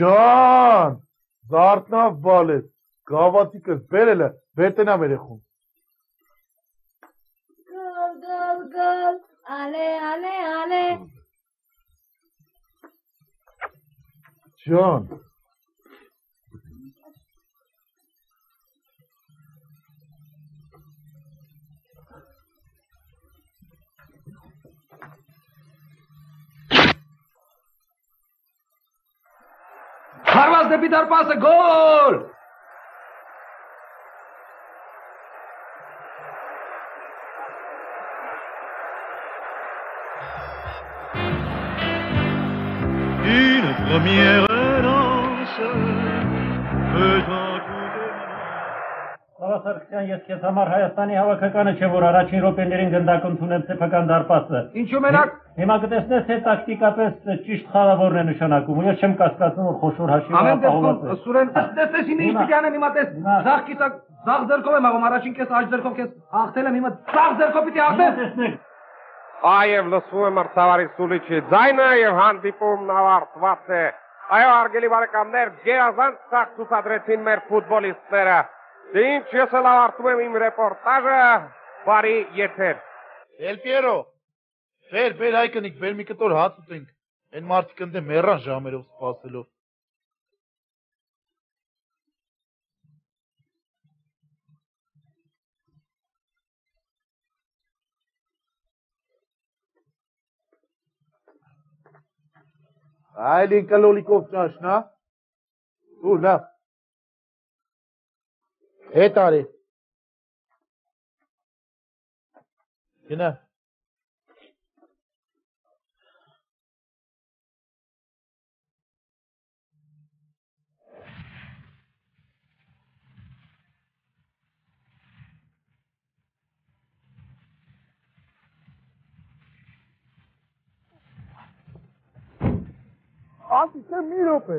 Ջան, զարտնավ բալես, գավաթիկս բերել է, վետենամ երեխուն։ Գոլ, գոլ, գոլ, ալե, ալե, ալե։ Ջան, Խարված դեպի դարպասը գոլ։ Une première danse faisant Սարասարքյան, ես քեզ համար Հայաստանի հավաքականը չէ, որ առաջին րոպեներին գնդակ ընդունել սեփական դարպասը։ Ինչու մենակ Հիմա կտեսնես, թե տակտիկապես ճիշտ խաղավորն է նշանակում։ Ես չեմ կասկածում, որ խոշոր հաշիվը Ամեն ապահոված դեպքում է։ սուրեն տեսես ինձ ինչ անեմ հիմա տես զախ կիսակ զախ ձերքով եմ աղում առաջին կես աջ ձերքով կես հաղթել եմ հիմա զախ ձերքով պիտի հաղթեմ Այև լսվում է մրցավարի սուլիչի ձայնը եւ հանդիպումն ավարտված է։ Այո, արգելի բարեկամներ, գերազանց ցուցադրեցին մեր ֆուտբոլիստները։ Դե ինչ ես էլ ավարտում եմ իմ ռեպորտաժը, բարի եթեր։ Էլ Պիերո, բեր, բեր հայկնիկ, բեր մի կտոր հաց ուտենք։ Այն մարդիկ ընդ մեռան ժամերով սպասելով։ Այլին կլոլիկով ճաշն, հա։ Դու լավ։ Հետ արի։ Գնա։ Ասի թե մի րոպե։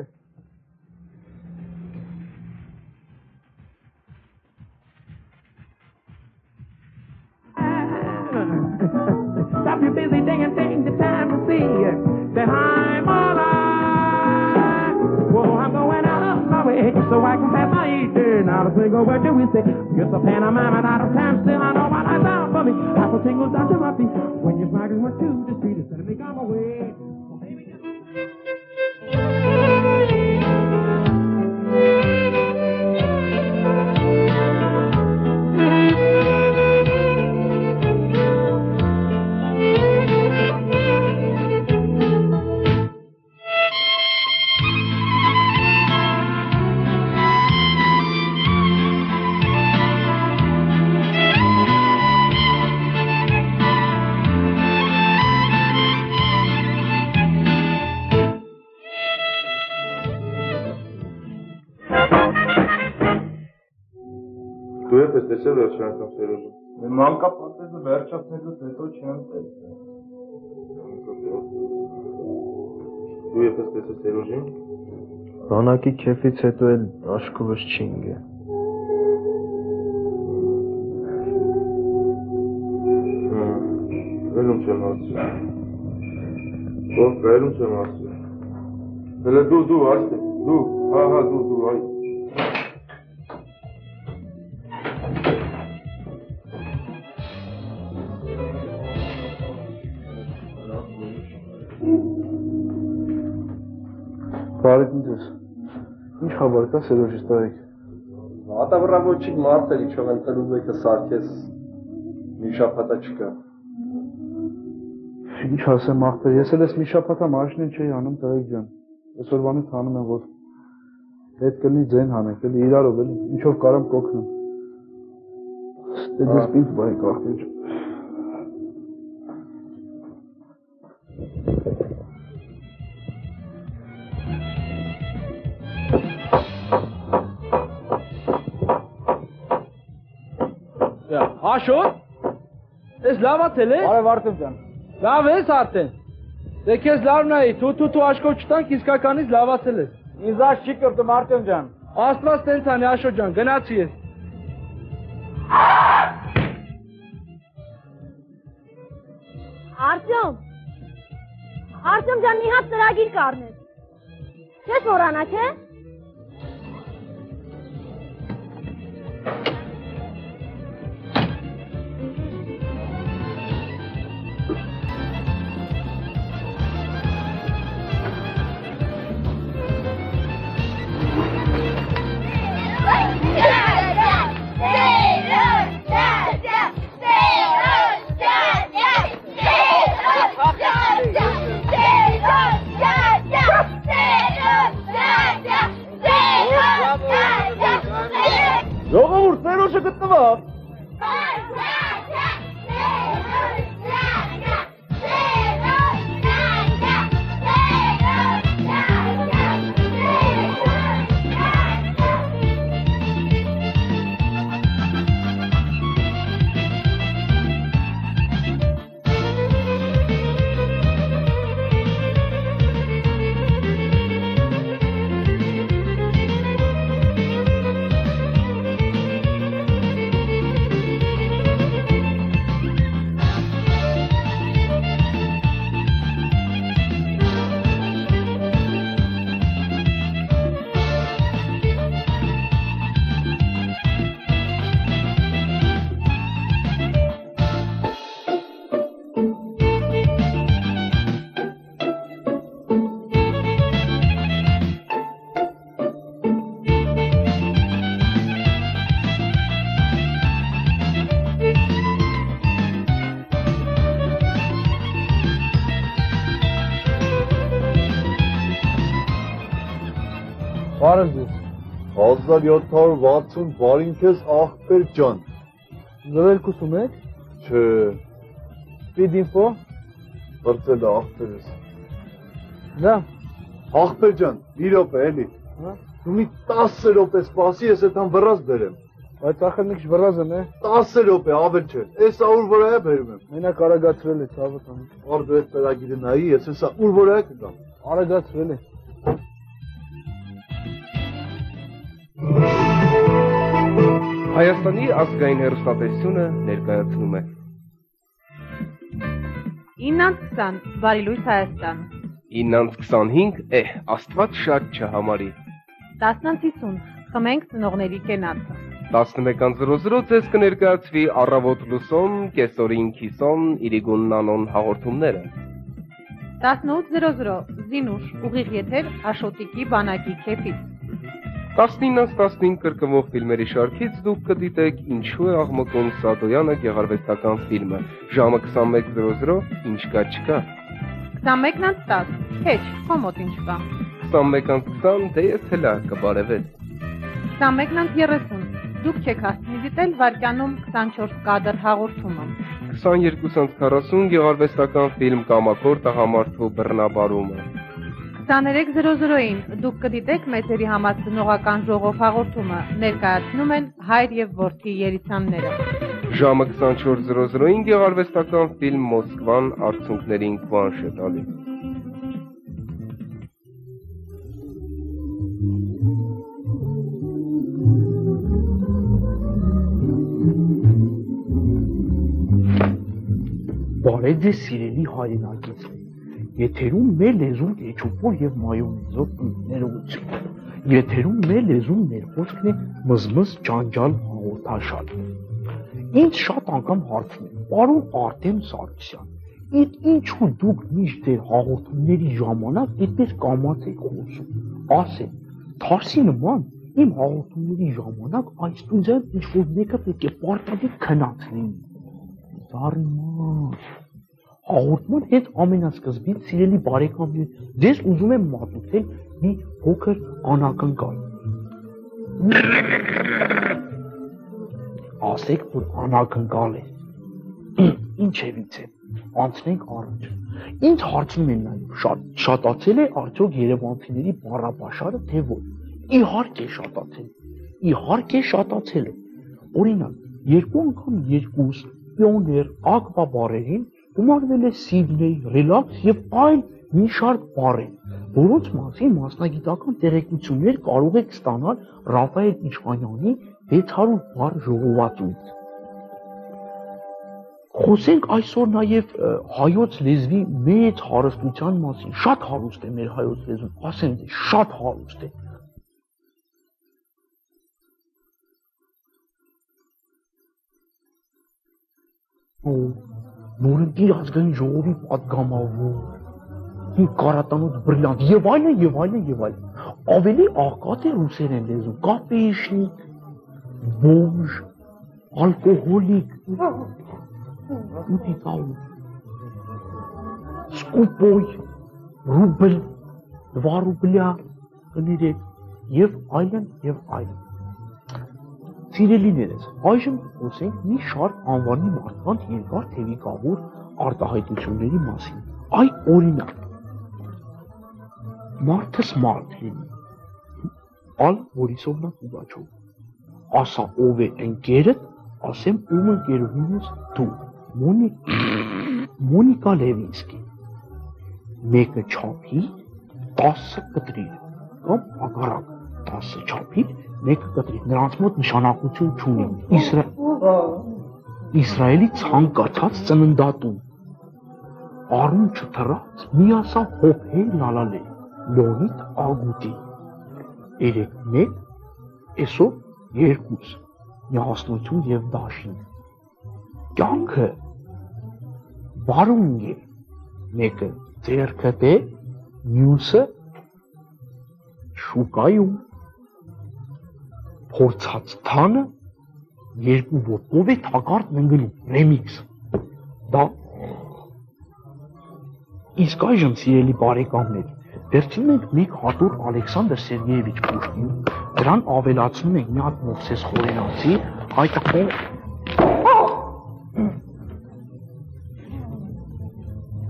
Stop your busy day and take the time to see that I'm alive. Whoa, I'm going out of my way so I can pass my eating. Not a single word do we say. Just a pantomime and out of time. Still, I know my life's out for me. Half a single down to my feet. When you're smiling, went to the street instead of me on my way. երբ ես տեսել վերջին անգամ Սերոժին։ Մանկապարտեզը վերջացնելուց հետո չեմ տեսել։ Դու ես տեսել Սերոժին։ Բանակի քեֆից հետո էլ աշկովս չի ինգե։ Վերում չեմ ասում։ Ո՞վ վերում չեմ ասում։ Դե դու դու այստե, դու, հա հա դու դու այ։ Բարև ինձ։ Ինչ խաբար կա Սերոժից տարեք։ Ատավրավոչիկ մարդ էլի չողել տրուբեկը սարքես մի շապատա չկա։ Ինչ ասեմ ախպեր, ես էլ ես մի շաբաթա մարշին չէի անում տղեկ ջան։ Այսօրվանից հանում եմ որ հետ կլինի ձեն հանենք, էլի իրարով էլի ինչով կարամ կօգնեմ։ Ստե դες պինդ բայ ախպեր ջան։ Աշոտ։ Ես լավացել ես։ Բարև Արտեմ ջան։ Լավ ես արդեն։ Դե քեզ լավ նայի, թու թու թու աշկոտ չտանք իսկականից լավացել ես։ Ինձ աշ չի կրտում Արտեմ ջան։ Աստված տենց անի Աշոտ ջան, գնացի ես։ Արտյոմ։ Արտյոմ ջան, մի հատ ծրագիր կառնես։ Չես մոռանա, չէ՞։ 1760 բարին քեզ ախպեր ջան։ Զրելքուսում եք։ Չէ, Speed info։ բրծել է ախպերս։ Դա։ Ախպեր ջան, մի րոպե էլի։ Հա։ Դու մի 10 րոպե սպասի, ես այդան վրազ բերեմ։ Բայց ախր մի քիչ վրազ եմ, է։ 10 րոպե ավել չէ։ Էս ուր վրա է բերում եմ։ Մենակ արագացրել է ցավը տանը։ Արդու այդ ծրագիրը նայի, ես հեսա ուր վրա է կգամ։ Արագացրել է։ Հայաստանի ազգային հերոստատեսությունը ներկայացնում է. 9-20 Բարի լույս Հայաստան 9-25 է, աստված շատ չհամարի 10-50 Խմենք ծնողների կենացը 11:00 ձեզ կներկայացվի առավոտ լուսոն, կեսօրին քիսոն, իրիգուն նանոն հաղորդումները 18:00 Զինուշ ուղիղ եթեր Աշոտիկի բանակի քեֆից 19-ից 15 կրկնվող ֆիլմերի շարքից դուք կդիտեք Ինչու է աղմկում Սադոյանը գեղարվեստական ֆիլմը։ Ժամը 21:00 ինչ կա չկա։ 21-ից 10 Քեչ, քո մոտ ինչ կա 21-ից 20 դե ես հլա կբարևես։ 21-ից 30 Դուք չեք հասցնի դիտել վարկյանում 24 կադր հաղորդումը 22-ից 40 գեղարվեստական ֆիլմ Կամակոր տղամարդու բռնաբարումը։ 23:00-ին դուք կդիտեք մեծերի համացնողական ժողով հաղորդումը ներկայացնում են հայր եւ որդի երիտյանները Ժամը 24:00-ին գեղարվեստական ֆիլմ Մոսկվան արցունքներին կվանշ է տալի։ Բարև ձեզ սիրելի հայրենակիցներ։ Եթերում մեր լեզուն կեչուպով եւ մայոնեզով ներողություն։ Եթերում մեր լեզուն ներխոսքն է մզմզ ճանճալ հաղորդաշարը։ Ինչ շատ անգամ հարցնում պարոն Արտեմ Սարգսյան, Իդ ինչու դուք միշտ ձեր հաղորդումների ժամանակ այդպես կամած եք խոսում։ Ասեմ, Թարսի նման իմ հաղորդումների ժամանակ այս տուզեն ինչ որ մեկը պետք է պարտադիր քնած լինի։ Զարմա։ Հաղորդման հետ ամենասկզբից սիրելի բարեկամներ, ձեզ ուզում եմ մատուցել մի փոքր անակնկալ։ Ասեք, որ անակնկալ է։ Ինչևից է։ Անցնենք առաջ։ Ինչ հարցնում են նայում, շատ շատացել է արդյոք Երևանցիների բառապաշարը, թե ոչ։ Իհարկե շատացել։ Իհարկե շատացել է։ Օրինակ, երկու անգամ երկուս պիոներ, ակվա գումարվել է Սիդնեյ, ռելաքս եւ այլ մի շարք բարեր, որոնց մասին մասնագիտական տեղեկություններ կարող եք ստանալ Ռաֆայել Իշխանյանի 600 բառ ժողովածուից։ Խոսենք այսօր նաև հայոց լեզվի մեծ հարստության մասին։ Շատ հարուստ է մեր հայոց լեզուն, ասեմ շատ հարուստ է։ Ու որոնք իր ազգային ժողովի պատգամավոր ու կարատանոց բրիլանտ եւ այլն եւ այլն եւ այլն ավելի աղքատ է ռուսերեն լեզու կապեշնիկ բոմժ ալկոհոլիկ ու դիտալ սկուպոյ ռուբլ 2 ռուբլյա կներեք եւ այլն եւ այլն Սիրելիներս, այժմ խոսենք մի շարք անվանի մարդկանց երկար թևիկավոր արտահայտությունների մասին։ Այ օրինակ։ Մարդս մարդ լինի։ Ալ Բորիսովնա Պուգաչով։ Ասա ով է ընկերդ, ասեմ ում ընկերուհին ես դու։ Մոնի Մոնիկա Լևինսկի։ Մեկը չափի 10 կտրի կամ ագարակ 10 չափի մեկը կտրի նրանց մոտ նշանակություն չունի. Իսրա Իսրայելի ցանկացած ծննդատուն առուն չթռած միասա հոփե լալալե լոնիտ ագուտի երեք մեկ այսօր երկուս միասնություն եւ դաշին կյանքը բարուն է մեկը ձերքը դե մյուսը շուկայում փորձած թանը երկու ոտքով է թակարդն ընկնում ռեմիքս դա իսկ այժմ սիրելի բարեկամներ վերցնում ենք մեկ հատուր Ալեքսանդր Սերգեևիչ Պուշկին դրան ավելացնում ենք մի հատ Մովսես Խորենացի այդ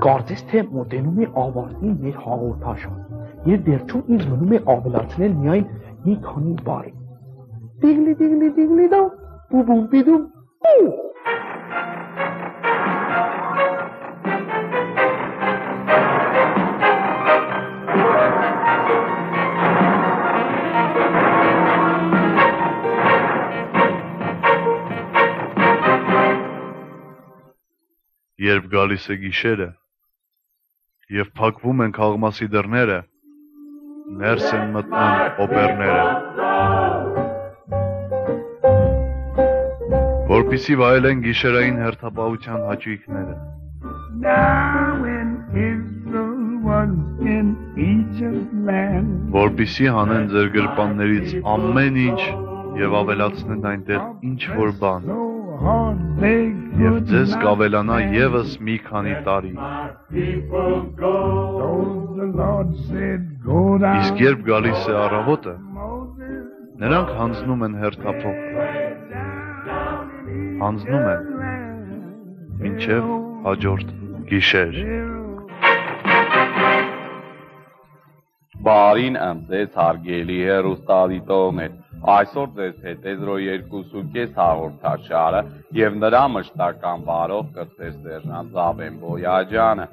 կարծես թե մոտենում է ավարտին մեր հաղորդաշար եւ վերջում ինձ մնում է ավելացնել միայն մի քանի բառ Diggly do. Boom boom bidum. Boo. Երբ գալիս է գիշերը եւ փակվում են քաղմասի դռները, ներս են մտնում օպերները։ որպիսի վայելեն գիշերային հերթապահության հաճույքները։. Որպիսի հանեն ձեր գրպաններից ամեն ինչ եւ ավելացնեն այնտեղ ինչ որ բան։ Եվ ձեզ կավելանա եւս մի քանի տարի։ Իսկ երբ գալիս է առավոտը, նրանք հանձնում են հերթափոխը հանձնում են մինչև հաջորդ գիշեր։ Բարին ընձեց հարգելի հերոստատիտողներ։ Այսօր ձեզ հետ է 02.5 հաղորդաշարը եւ նրա մշտական բարող կրտեր Սերժանտ Զավեն Բոյաջյանը։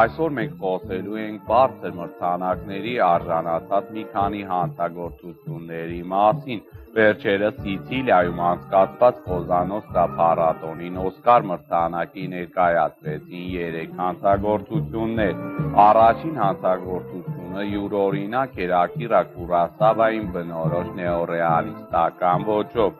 Այսօր մենք խոսելու ենք բարձր մրցանակների արժանացած մի քանի հանցագործությունների մասին։ Վերջերս Սիցիլիայում անցկացված Խոզանոստա փառատոնին Օսկար մրցանակի ներկայացվեցին 3 հանցագործություններ։ Առաջին հանցագործությունը յուրօրինակ էր Ակիրա Կուրասավային բնորոշ նեոռեալիստական ոճով։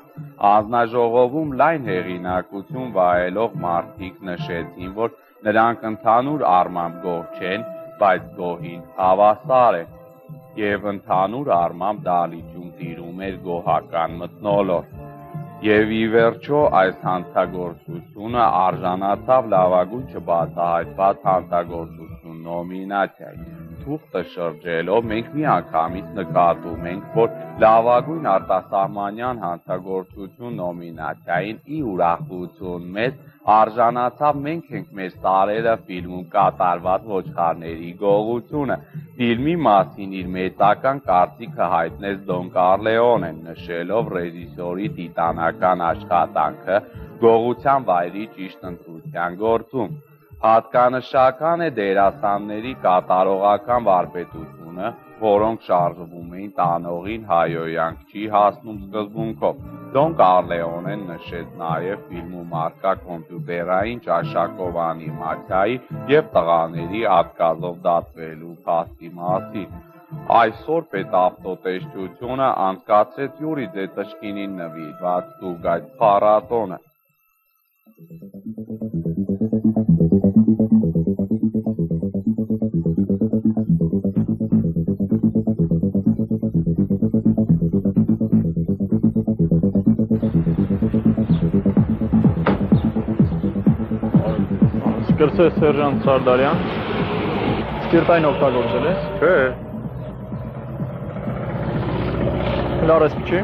Անznաժողովում լայն հեղինակություն վայելող մարդիկ նշեցին, որ նրանք ընդհանուր առմամբ գոհ չեն, բայց գոհին հավասար է եւ ընդհանուր առմամբ դալիճում տիրում էր գոհական մթնոլորտ։ Եվ ի վերջո այս հանցագործությունը արժանացավ լավագույն չբացահայտված հանցագործություն նոմինացիայի։ Թուղթը շրջելով մենք միանգամից նկատում ենք, որ լավագույն արտասահմանյան հանցագործություն նոմինացիային ի ուրախություն մեծ արժանացավ մենք ենք մեր սարերը ֆիլմում կատարված ոչխարների գողությունը։ Ֆիլմի մասին իր մեծական կարծիքը հայտնեց Դոն Կարլեոնեն, նշելով ռեժիսորի տիտանական աշխատանքը գողության վայրի ճիշտ ընտրության գործում։ Հատկանշական է դերասանների կատարողական վարպետությունը, որոնք շարժվում էին տանողին հայոյանք չի հասնում սկզբունքով։ Դոն Կարլեոնեն նշեց նաև ֆիլմում արկա կոմպյուտերային ճաշակով անիմացիայի եւ տղաների ատկազով դատվելու փաստի մասին։ Այսօր պետավտոտեշտությունը անցկացրեց Յուրի Ձետշկինին նվիրված Ստուգայթ փառատոնը։ Կրծես սերժանտ Սարդարյան, սպիրտային օգտագործել ես։ Չէ։ Լարես փչի։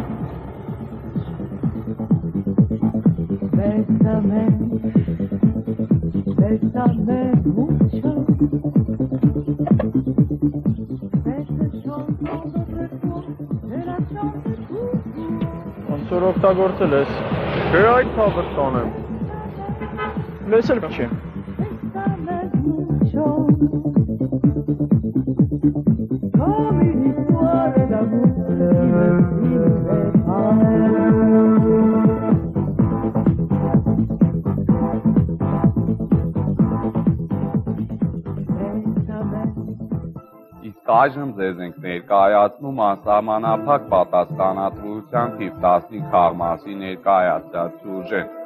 Bésame, bésame mucho. Ոնց որ օգտագործել ես։ Չէ, այդ թավը տանեմ։ Լեսել Իսկ այժմ ձեզ ենք ներկայացնում անսահմանափակ պատասխանատվության թիվ 15 խաղմասի ներկայացած սյուժեն։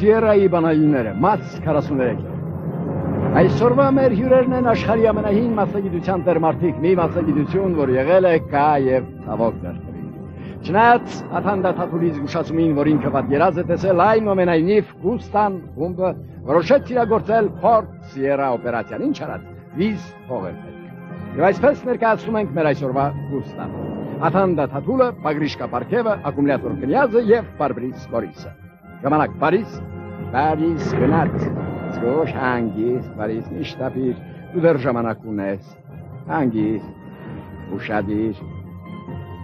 Սիերայի բանալիները, մաս 43։ Այսօրվա մեր հյուրերն են աշխարհի ամենահին մասնագիտության դերմարտիկ, մի մասնագիտություն, որ եղել է կա եւ ցավոք դերտրի։ Չնայած աթանդաթաթուլի զգուշացումին, որ ինքը պատկերած է տեսել այն ամենայնիվ Գուստան խումբը որոշեց իրագործել Ֆորդ Սիերա օպերացիան, ինչ արած, վիզ փողեր պետք։ Եվ այսպես ներկայացնում ենք մեր այսօրվա Գուստան։ Աթանդաթաթուլը, Պագրիշկա Պարքևը, ակումուլյատոր Կնյազը եւ Բարբրիս Բորիսը։ Ժամանակ Փարիզ, Փարիզ գնաց։ Զգոշ հանգիստ, Փարիզ միշտապիր, դու դեռ ժամանակ ունես։ Հանգիստ, ուշադիր։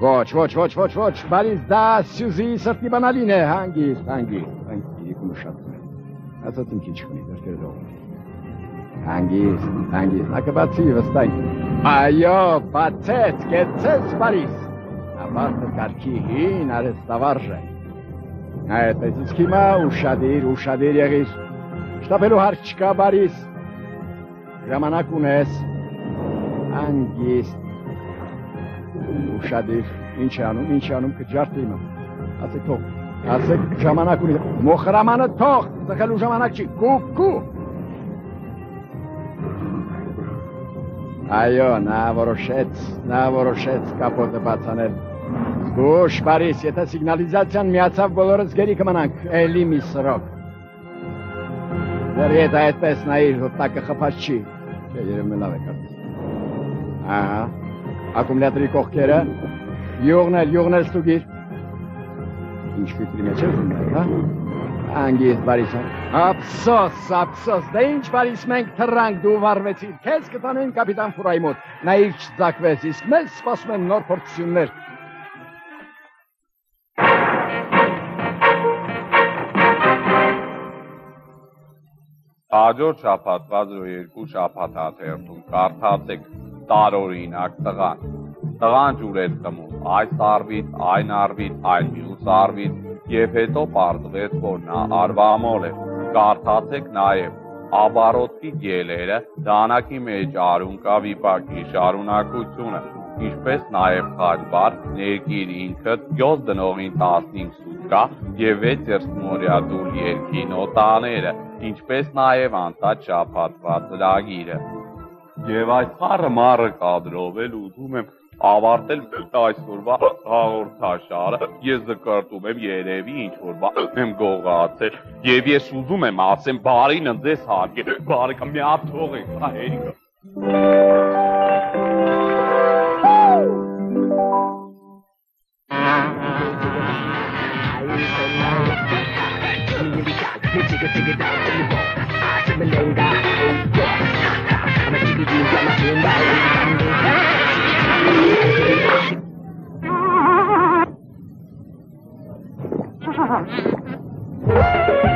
Ոչ, ոչ, ոչ, ոչ, ոչ, Փարիզ դա Սյուզի սրտի բանալին է, հանգիստ, հանգիստ, հանգիստ, ուշադիր։ Ասած ինչ ինչ ունի, դեռ դեռ։ Հանգիստ, հանգիստ, ակաբացի վստահ։ Այո, բացեց, կեցեց Փարիզ։ Ապարտը կարքի հին արեստավարժ է։ Այդպես իսկ հիմա ուշադիր, ուշադիր եղիր։ Շտապելու հարկ չկա, Բարիս։ Ժամանակ ունես։ Անգիստ։ Ուշադիր, ինչ անում, ինչ անում կջարդի իմը։ Ասեք թող, ասեք ժամանակ ունի։ Մոխրամանը թող, ծխելու ժամանակ չի։ Կու, կու։ Այո, նա որոշեց, նա որոշեց կապոտը բացանել։ Գուշ, Բարիս, եթե սիգնալիզացիան միացավ բոլորս գերի կմնանք, էլի մի սրոք։ Դեռ եթե այդպես նայիր, որ տակը խփած չի, չէ, է լավ է կարծես։ Ահա, ակումուլյատորի կողքերը, Յուղնել, յուղնել ստուգիր։ Ինչ ֆիքրի մեջ ես ունենալ, հա։ Անգիտ բարիսան։ Ափսոս, ափսոս, դե ինչ բարիս մենք թռանք դու վարվեցիր։ Քեզ կտանեն կապիտան Ֆուրայի մոտ։ Նա իր չձակվեց, իսկ մեզ սպասում են նոր փորձություններ։ Հաջորդ շաբաթվա 02 շաբաթաթերթում կարդացեք տարօրինակ տղան։ Տղան ջուր էր խմում այս արվից, այն արվից, այն մյուս արվից եւ հետո պարզվեց, որ նա արվամոլ է։ Կարդացեք նաեւ Աբարոտի գելերը դանակի մեջ արունկա վիպակի շարունակությունը, ինչպես նաև խաչբար ներկիր ինքը 7 դնողին 15 սուտկա եւ 6 երսմորյա դուլ երկի նոտաները, ինչպես նաև անտած շաբաթվա ծրագիրը։ Եվ այս խառը մարը կադրով էլ ուզում եմ ավարտել այսօրվա հաղորդաշարը ես զկրտում եմ երևի ինչ որ բան եմ գողացել եւ ես ուզում եմ ասեմ բարին ընձես հարգել բարեկամ մի հատ թողեք հա 这个这个大红袍，他什么能打？他能。他他他他他，这个就像个学猫一样的长的。他这个，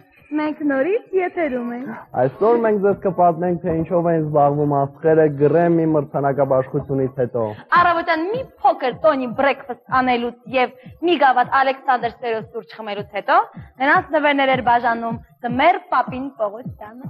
Մենք նորից եթերում ենք։ Այսօր մենք ձեզ կպատմենք, թե ինչով են զբաղվում աստղերը Գրեմի մրցանակաբաշխությունից հետո։ Առավոտյան մի փոքր տոնի բրեքֆաստ անելուց եւ մի գավաթ Ալեքսանդր Սերոս սուրճ խմելուց հետո նրանց նվերներ էր բաժանում Դմեր Պապին Պողոսյանը։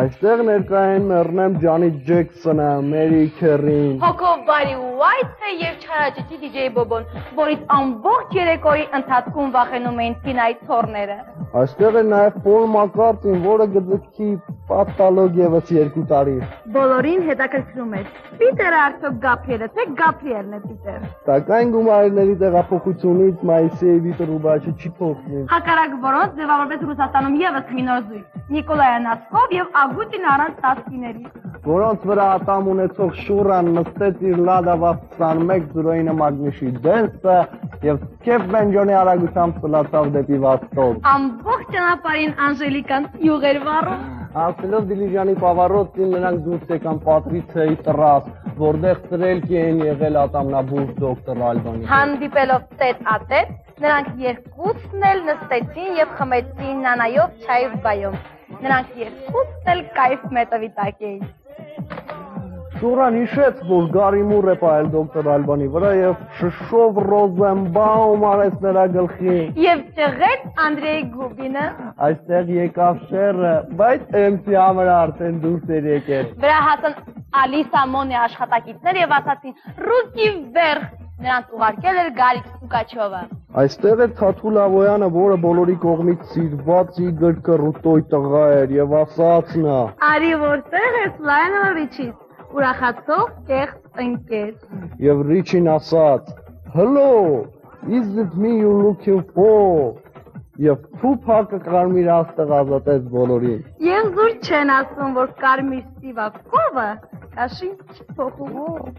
Այստեղ ներկա են Մեռնեմ Ջանի Ջեքսոնը, Մերի Քերին, Հոգով բարի Ուայթը եւ չարաճճի DJ Բոբոն, որից ամբողջ երեկոյի ընթացքում վախենում էին Տինայի թորները։ Այստեղ է նաև Պոլ Մակարտին, որը գծքի պաթոլոգ եւս 2 տարի։ Բոլորին հետաքրքրում էր. Պիտերը արդյոք Գաբրիելը թե Գաբրիելն է Պիտերը։ Սակայն գումարների տեղափոխությունից Մայսեևի տրուբաչը չի փոխվում։ Հակառակ որոնց ձևավորվեց Ռուսաստանում եւս մի նոր զույգ՝ Նիկոլայ Անասկով եւ Ագուտին առանց տասկիների։ որոնց վրա ատամ ունեցող շուրան նստեց իր լադավա 21 մագնիշի դենսը եւ Քեփ Բենջոնի արագությամբ ծլացավ դեպի Վաստոկ։ Ամբողջ ճանապարհին Անժելիկան յուղ էր վառում։ Ասելով Դիլիջանի Պավարոտին նրանք դուրս եկան Պատրիցիայի տրաս, որտեղ ծրելք էին եղել ատամնաբուրջ դոկտոր Ալբանի։ Հանդիպելով տետ ատետ, նրանք երկուսն էլ նստեցին եւ խմեցին նանայով չայով բայով։ Նրանք երկուսն էլ կայֆ մետովի տակ էին։ Շուրան հիշեց, որ Գարիմուր է պահել դոկտոր Ալբանի վրա եւ շշով Ռոզենբաում արեց նրա գլխին։ Եվ ճղեց Անդրեյ Գուբինը, Այստեղ եկավ շերը, բայց MC համը արդեն դուրս էր եկել։ վրա հասան Ալիսա Մոնի աշխատակիցներ եւ ասացին՝ «Ռուկի վեր»։ Նրանց ուղարկել էր Գարիկ Սուկաչովը։ Այստեղ է Թաթու Լավոյանը, որը բոլորի կողմից սիրված ի գրկռուտոյ տղա էր եւ ասաց նա. Արի որտեղ ես Լայնովիչից։ Ուրախացող կեղծ ընկեր։ Եվ Ռիչին ասաց. Hello, is it me you looking for? Եվ Թուփակը կարմիր աստղ ազատեց բոլորին։ Եվ զուր չեն ասում, որ կարմիր ստիվակովը կաշին չփոխում։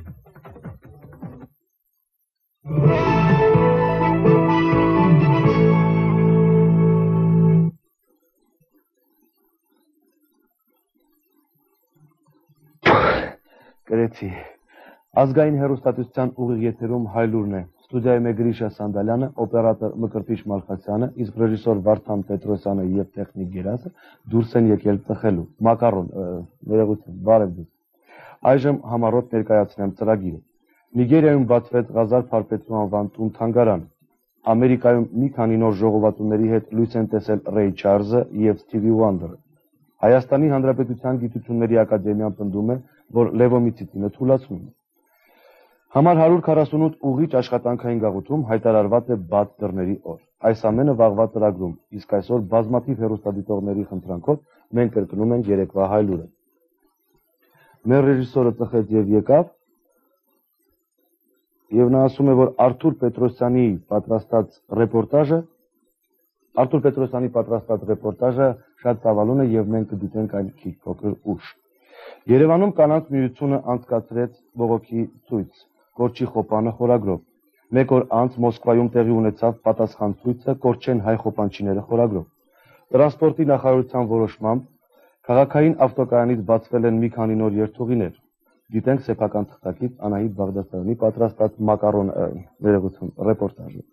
Գրեցի։ Ազգային հերոստատության ուղիղ եթերում հայլուրն է։ Ստուդիայում է Գրիշա Սանդալյանը, օպերատոր Մկրտիչ Մալխասյանը, իսկ ռեժիսոր Վարդան Պետրոսյանը եւ տեխնիկ Գերազը դուրս են եկել ծխելու։ Մակարոն, ներողություն, բարև ձեզ։ Այժմ համառոտ ներկայացնեմ ծրագիրը։ Նիգերիայում բացվեց Ղազար Փարպետրու անվան տուն թանգարան։ Ամերիկայում մի քանի նոր ժողովածուների հետ լույս են տեսել Ռեյ Չարլզը եւ Սթիվի Վանդերը։ Հայաստանի Հանրապետության Գիտությունների Ակադեմիան պնդում է, որ թուլացնում է։ Համար 148 ուղիչ աշխատանքային գաղութում հայտարարված է բաց դռների օր։ Այս ամենը վաղվա ծրագրում, իսկ այսօր բազմաթիվ հերոստատիտողների խնդրանքով մենք կրկնում ենք երեկվա հայլուրը։ Մեր ռեժիսորը ծխեց եւ եկավ, եւ նա ասում է, որ Արթուր Պետրոսյանի պատրաստած ռեպորտաժը Արթուր Պետրոսյանի պատրաստած ռեպորտաժը շատ ցավալուն է եւ մենք կդիտենք այն քիչ փոքր ուշ։ Երևանում կանանց միությունը անցկացրեց բողոքի ցույց Կորչի խոպանը խորագրով։ Մեկ օր անց Մոսկվայում տեղի ունեցավ պատասխան ցույցը Կորչեն հայ խոպանչիները խորագրով։ Տրանսպորտի նախարարության որոշմամբ քաղաքային ավտոկայանից բացվել են մի քանի նոր երթուղիներ, Գիտենք սեփական թղթակից Անահիտ Բաղդասարյանի պատրաստած մակարոն ներողություն ռեպորտաժը։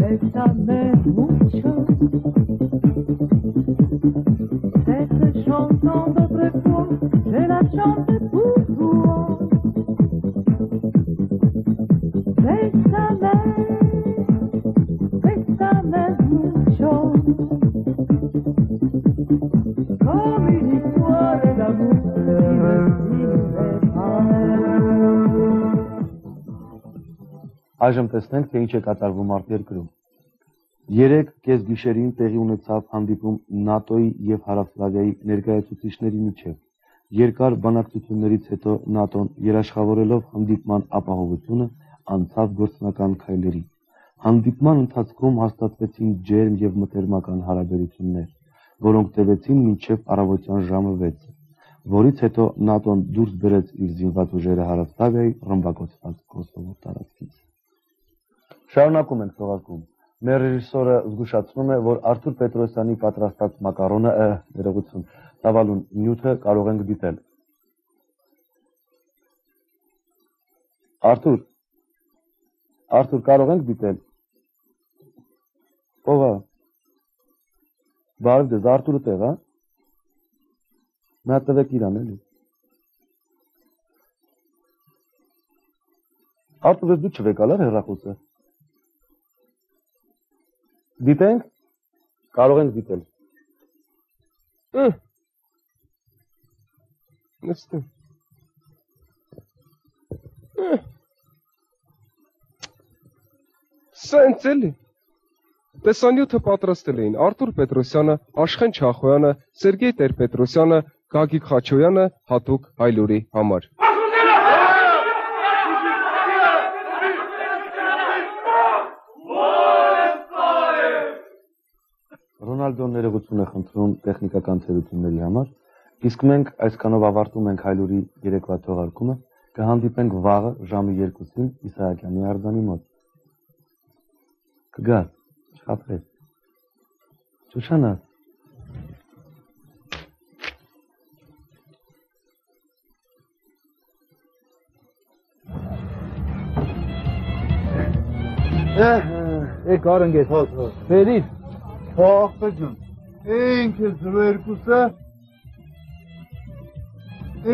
Bésame mucho. Cette chanson d'autrefois, je la chante pour toi. Bésame, bésame mucho. Comme une histoire d'amour qui pas. Այժմ տեսնենք, թե ինչ է կատարվում արտերկրում։ Երեք կես գիշերին տեղի ունեցավ հանդիպում ՆԱՏՕ-ի եւ Հարավսլավիայի ներկայացուցիչների միջև։ Երկար բանակցություններից հետո ՆԱՏՕ-ն երաշխավորելով հանդիպման ապահովությունը անցավ գործնական քայլերի։ Հանդիպման ընթացքում հաստատվեցին ջերմ եւ մտերմական հարաբերություններ, որոնք տևեցին մինչև առավոտյան ժամը 6-ը, որից հետո ՆԱՏՕ-ն դուրս բերեց իր զինված ուժերը Հարավսլավիայի ռմբակոծված Կոսովո տարածքից։ Շարունակում ենք թողարկում։ Մեր ռեժիսորը զգուշացնում է, որ Արթուր Պետրոսյանի պատրաստած մակարոնը, ներողություն, ցավալուն նյութը կարող ենք դիտել։ Արթուր Արթուր կարող ենք դիտել։ Ո՞վ է։ Բարև ձեզ, Արթուրը տեղ, հա։ Նա տվեք իրան էլի։ Արթուր, դու չվեք ալար հեռախոսը։ Դիտենք։ Կարող ենք դիտել։ Նստը։ Ը։ Սենց էլի։ Տեսանյութը պատրաստել էին Արտուր Պետրոսյանը, Աշխեն Չախոյանը, Սերգեյ Տեր-Պետրոսյանը, Գագիկ Խաչոյանը հատուկ հայլուրի համար։ Ռոնալդոն ներողություն է խնդրում տեխնիկական թերությունների համար, իսկ մենք այսքանով ավարտում ենք հայլուրի երեկվա թողարկումը, կհանդիպենք վաղը ժամը 2-ին Իսահակյանի արձանի մոտ։ Կգաս, չխաբրես։ Շուշանա, Եկ արընգետ, հոտ, հոտ։ Բերիր։ Բախտը ջան, ինքը զվերկուսը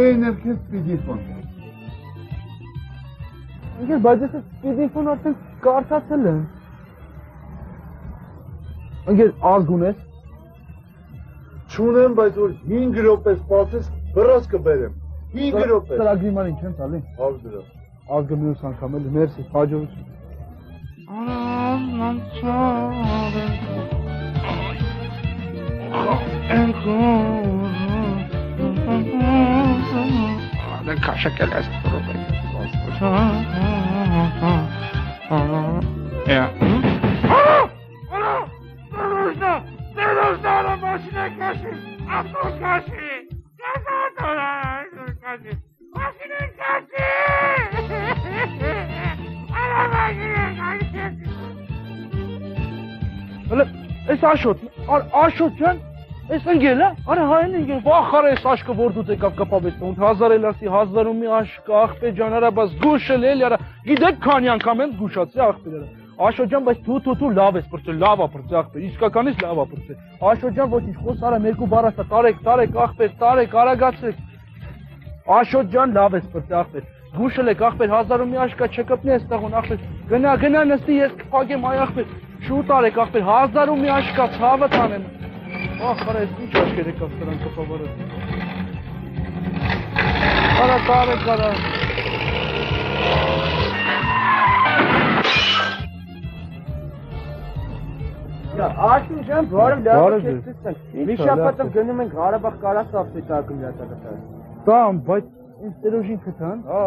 այն էլ քեզ սպիդիֆոն։ Ինքը բայց ես սպիդիֆոն արդեն կարծացել եմ։ Ինքը ազգուն ես։ Չունեմ, բայց որ 5 րոպե սպասես, բռած կբերեմ։ 5 րոպե։ Ծրագրի ման ինչ եմ տալի։ 100 դրամ։ Ազգը մյուս անգամ էլ մերսի, հաջողություն։ Անանցավ É. Olha, caixa que aliás. É. Olha. Այս աշոտ, աշոտ ջան, այս ընկել է, արա հայն ընկել, վախար այս աշկը որ դուց եկավ կապավեցնում, հազար էլասի, հազարում մի աշկը, աղբե ջան, արա, բաս գուշել էլի, արա, գիտեք քանի անգամ են գուշացի աղբերերը, Աշոտ ջան, բայց դու դու դու լավ ես բրծել, լավ բրծել աղբեր, իսկականից լավ բրծել։ Աշոտ ջան, ոչինչ, խոս արա երկու բառ ասա, տարեք, տարեք աղբեր, տարեք, արագացեք։ Աշոտ ջան, լավ ես բրծել աղբեր։ Գուշել եք ախպեր հազարում մի աշկա չկպնի այստեղ ուն ախպեր։ Գնա գնա նստի ես կփակեմ այ ախպեր։ Շուտ արեք ախպեր հազարում մի աշկա ցավը տանեմ։ Ախ, արա ես ինչ աշկեր եկավ սրանք կփավորը։ Արա կարե կարա։ Աշուն ջան, բարև Բարև լավ ձեզ։ չեցցնք։ Ինչ Մի շաբաթով գնում ենք Ղարաբաղ կարասավտի տակում լատակատար։ Տամ, բայց ինձ տերոժին քթան։ Հա,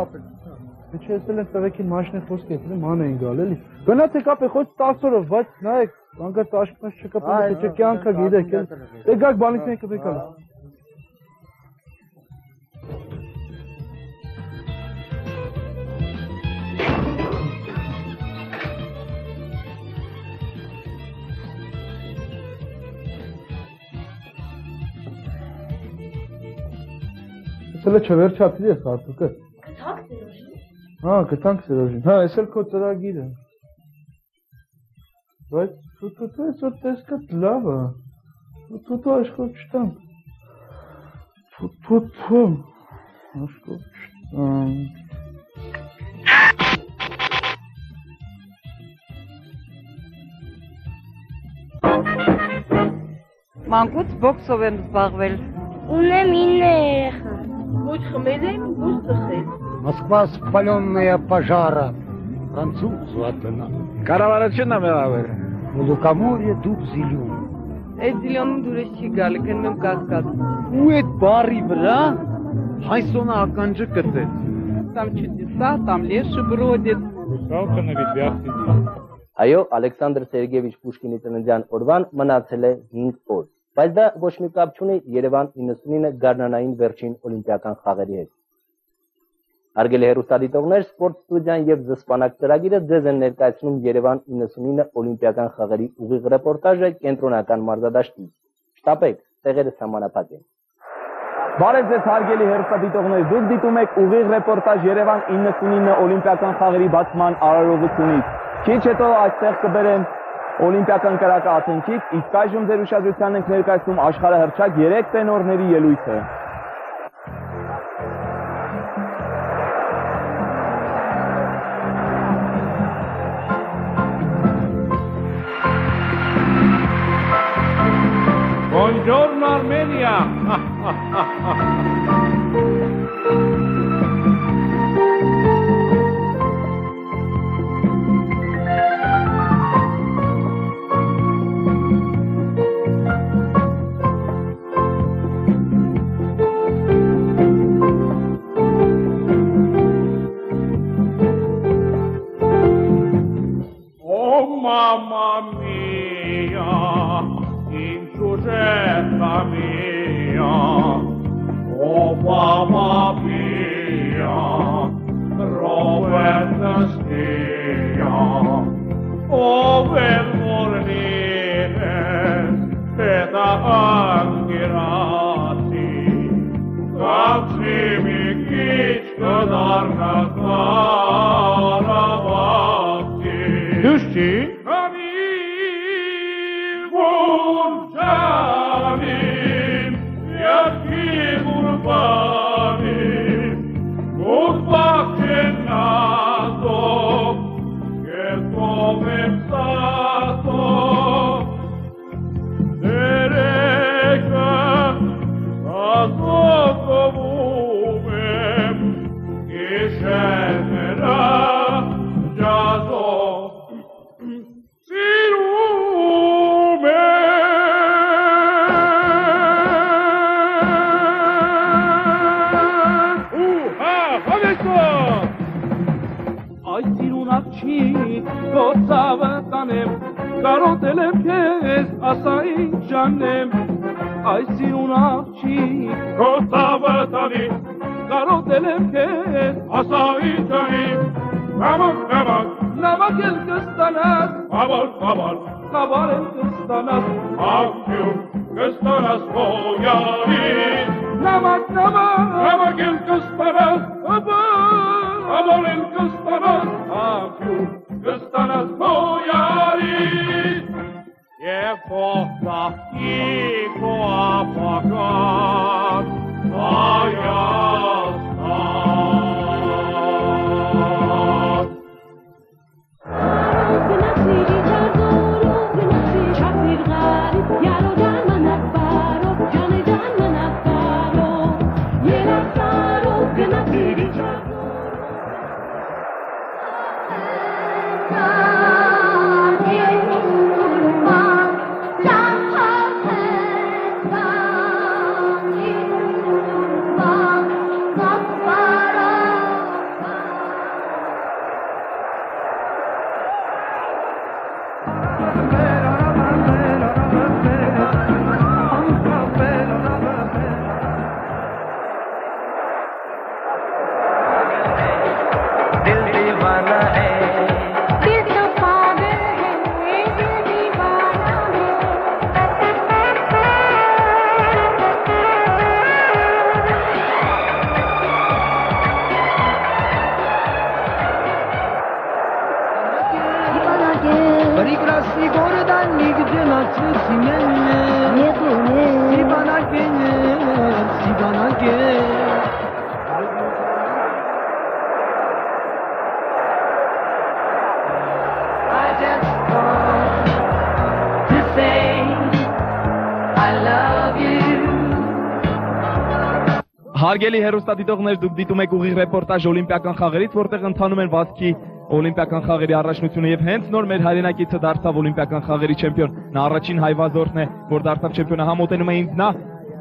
Դե չէ, ասել են տղեկին մաշնի խոսք էսել ման էին գալ էլի։ Գնացեք ապե խոս 10 օրով, բայց նայեք, անկա տաշկնած չկա, թե չէ կյանքը գիտեք, էլ։ Դե գաք բանից կբեկալ։ Ասել է չվերջացրի ես հարցուկը։ Գտակ դերոժին։ Հա, գտանք Սերոժին։ Հա, էս էլ քո ծրագիրը։ Բայց դու դու դու այսօր տեսքը լավ է։ Դու դու դու աշխով չտամ։ Դու դու դու աշխով չտամ։ Մանկուց բոքսով եմ զբաղվել։ Ունեմ 9 երեխա։ Ոչ խմել եմ, ոչ ծխել։ Москва спаленная пожара. Француз одна. Կառավարությունն է մեղավոր։ У лукоморья дуб зеленый. Այդ դիլոնին դուրս չի գալի, գնում եմ կասկադ։ Ու այդ բարի վրա հայսոնը ականջը կծեց։ Там чудеса, там леший бродит. Русалка на ветвях сидит. Այո, Ալեքսանդր Սերգեյևիչ Պուշկինի ծննդյան օրվան մնացել է 5 օր։ Բայց դա ոչ մի կապ չունի Երևան 99 գարնանային վերջին օլիմպիական խաղերի հետ։ Արգելի հերոստատիտողներ, սպորտ ստուդիան եւ զսպանակ ծրագիրը ձեզ են ներկայացնում Երևան 99 օլիմպիական խաղերի ուղիղ ռեպորտաժը կենտրոնական մարզադաշտից։ Շտապեք, տեղերը սահմանափակ են։ Բարև ձեզ հարգելի հերոստատիտողներ, դուք դիտում եք ուղիղ ռեպորտաժ Երևան 99 օլիմպիական խաղերի բացման արարողությունից։ Քիչ հետո այստեղ կբերեն օլիմպիական կրակը Աթենքից, իսկ այժմ ձեր ուշադրությանն ենք ներկայացնում աշխարհահռչակ 3 տենորների ելույթը։ Buongiorno Armenia! Հարգելի հերոստատիտողներ, դուք դիտում եք ուղիղ ռեպորտաժ Օլիմպիական խաղերից, որտեղ ընթանում են վազքի Օլիմպիական խաղերի առաջնությունը եւ հենց նոր մեր հայրենակիցը դարձավ Օլիմպիական խաղերի չեմպիոն։ Նա առաջին հայ վազորդն է, որ դարձավ չեմպիոնը, համոտենում է ինձ նա։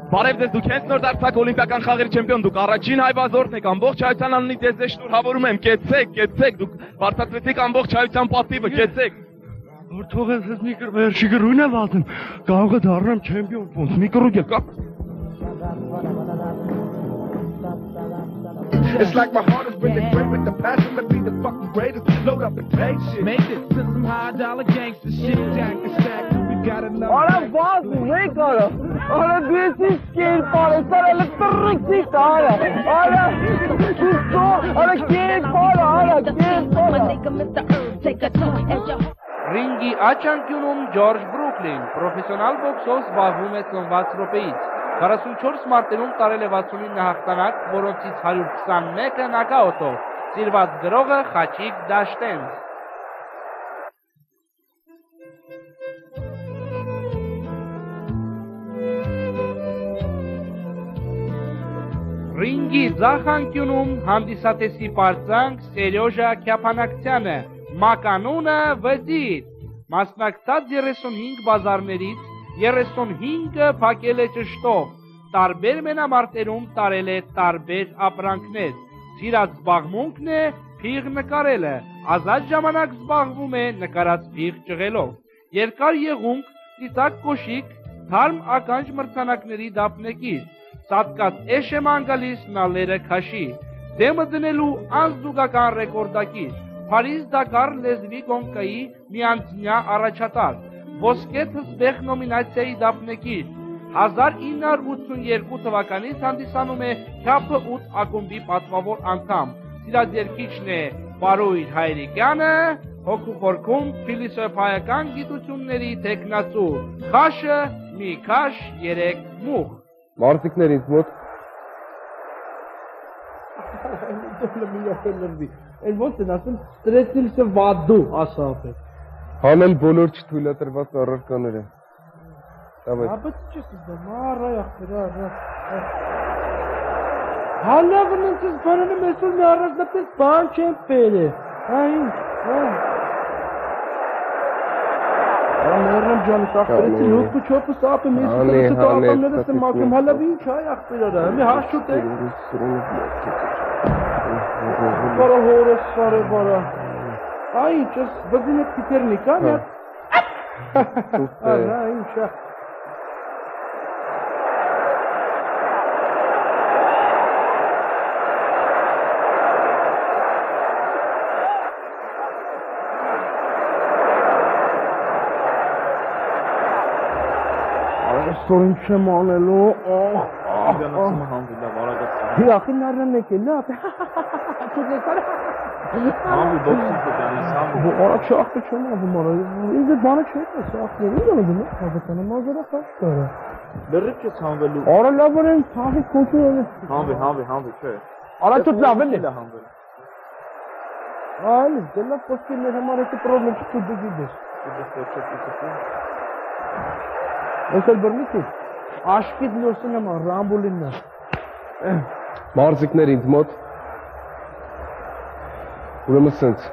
Բարև ձեզ, դուք հենց նոր դարձաք Օլիմպիական խաղերի չեմպիոն, դուք առաջին հայ վազորդն եք, ամբողջ հայության անունից ես ձեզ շնորհավորում եմ, կեցեք, կեցեք, դուք բարձրացրեցիք ամբողջ հայության պատիվը, կեցեք։ Որ թողես ես մի կր վերջի գրույն է վազում, կարող է դառնամ չեմպիոն ոնց մի կրուկ է կա։ It's like my heart is really yeah. great with the passion to be the fucking greatest. Load up the pay shit. Made it to some high dollar gangster shit. Jack and stack. Ahora vas, güey, cara. Ahora tú eres skin, cara. Ahora le perrixi, cara. Ahora, tú so, ahora quién, cara. Ahora quién, cara. Ringi Achan Kunum George Brooklyn, profesional boxos va humet në vatë 44 մարտերում տարել է 69 հաղթանակ, որոնցից 121-ը նոկաուտով։ Սիրված գրողը Խաչիկ Դաշտենց։ Ռինգի ձախանկյունում հանդիսատեսի պարծանք Սերյոժա Քյապանակցյանը, մականունը վզիր, մասնակցած 35 բազարներից 35-ը փակել է ճշտով, տարբեր մենամարտերում տարել է տարբեր ապրանքներ, սիրած զբաղմունքն է փիղ նկարելը, ազատ ժամանակ զբաղվում է նկարած փիղ ճղելով, երկար եղունք, ծիսակ կոշիկ, թարմ ականջ մրցանակների դափնեկիր, սատկած էշ է մանգալիս նալերը քաշի, դեմը դնելու անզուգական ռեկորդակիր, Փարիզ Դակար լեզվի կոնկայի միանձնյա առաջատար, ոսկե թսբեղ նոմինացիայի դափնեկիր, 1982 թվականից հանդիսանում է Քյապը 8 ակումբի պատվավոր անդամ, սիրադերքիչն է Բարույր Հայրիկյանը, հոգու խորքում փիլիսոփայական գիտությունների տեխնացու, խաշը մի քաշ 3 մուխ։ Մարդիկներ ինձ մոտ Այն ոնց են ասում, ստրեցիլսը վադու ասապը։ հանել բոլոր չթույլատրված առարկաները։ Դավայ։ Ապա չես դա մարայ ախտրա առա։ Հալավն ինձ բանը մեսուր մի առանձնապես բան չեմ պերը։ Այն, հա։ Ամերն ջան, սախտրեցի հոգու չոփը սապը մեծ Անի, դրսը հանել, տակամները տակի, մակում հալավ ինչ այ ախտրա։ Մի հաշուտ է։ Բարը հորս սարը բարը։ Այ ինչս բզինը պիտերնիկա մի Ահա ինչա։ Այսօր ինչ եմ անելու։ Ահ, ահ, ահ։ համբիլա վարագած։ Հիախի նարնն եկել, լավ։ Համբի բոքսի դեպի համբի։ Ora çaktı çöne bu mara. İndi bana çekme saatleri ne oldu ne? Hadi mazara kaç kere. Լրիվ չես համվելու։ Ora laboren tahi koçu öyle. Համբի, համբի, համբի, չէ։ Ara tut laben ne? համվել։ Aynen. Della postille hemare ki problem çıktı gidiyor. Mesela bir mikro. Aşk ediyorsun ama rambulinler. Մարզիկներ ինձ մոտ Ուրեմն սենց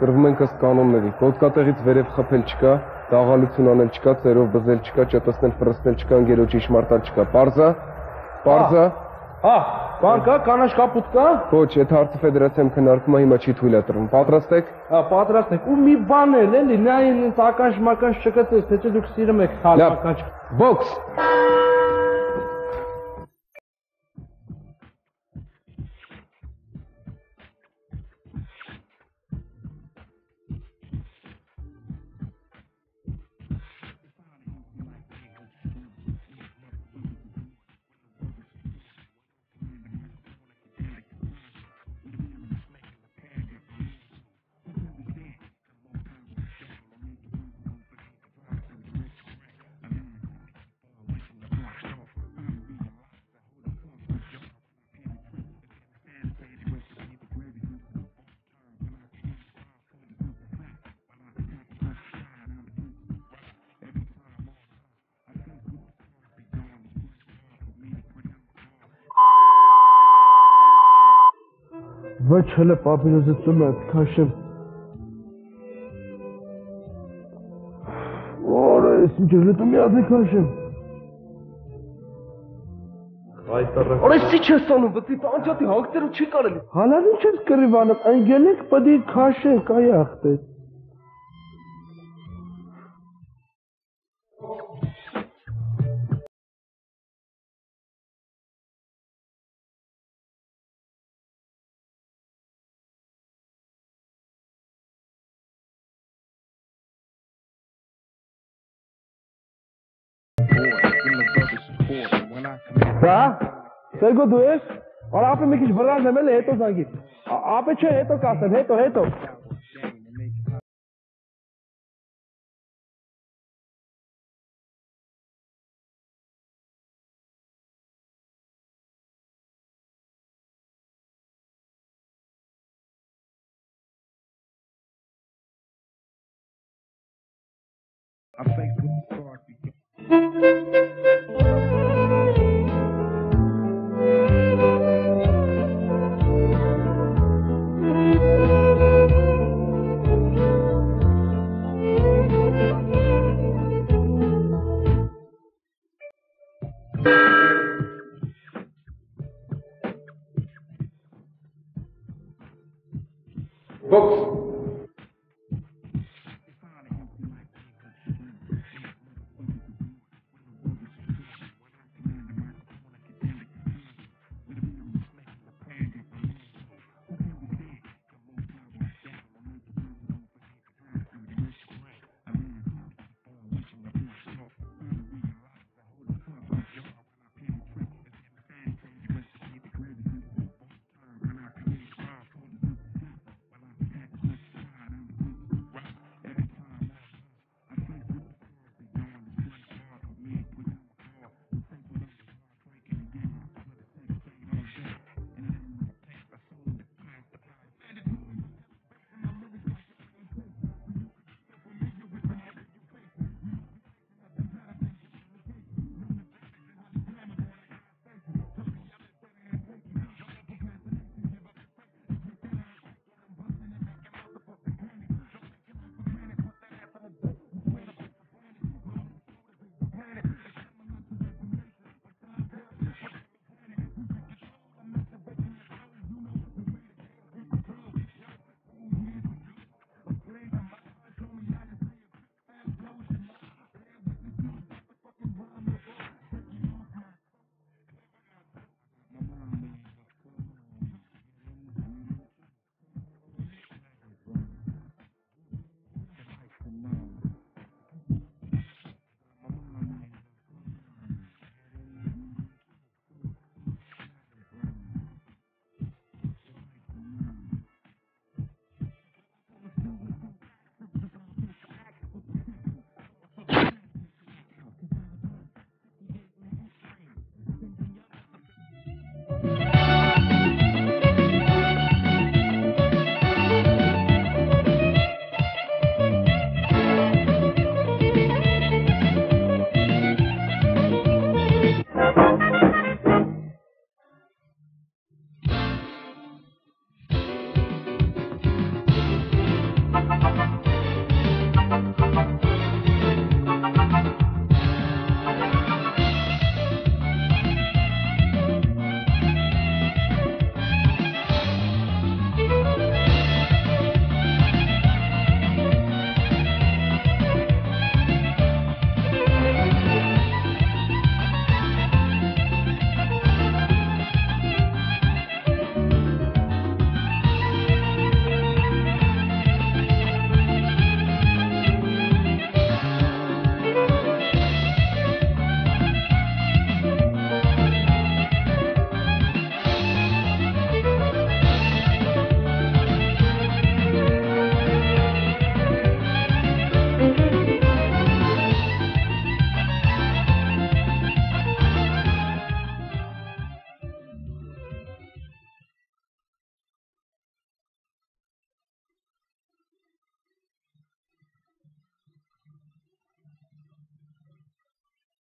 կրվում ենք ըստ կանոնների։ Ոտկատեղից վերև խփել չկա, դաղալություն անել չկա, ծերով բզել չկա, ճտեսնել, ֆրստել չկա, ընկերոջի շմարտալ չկա։ Պարզա։ Պարզա։ Հա, բան կա, կանաչ կապուտ կա։ Ոչ, այդ հարցը ֆեդերացիայում քննարկում է, հիմա չի թույլատրվում։ Պատրաստ եք։ Հա, պատրաստ եք։ Ու մի բան էլ էլի, նա ինձ ականջ մականջ չկծես, թե չէ դուք սիրում եք հալ Լավ։ ականջ։ Բոքս։ Ոչ հələ պապիրոզը մը քաշեմ։ Օրը, ես ինչ լտում յազի քաշեմ։ Այտարը։ Օրը սի չես անում, բծի տանջատի հանգտերու չի կարելի։ Հալալ ինչ ես կրիվանում, ընկելեք պդի քաշենք այ ախտեր։ Սերգո դու ես? Արա ապե մի քիչ վրան եմ էլ հետո զանգի։ Ապե չէ, հետո կասեմ,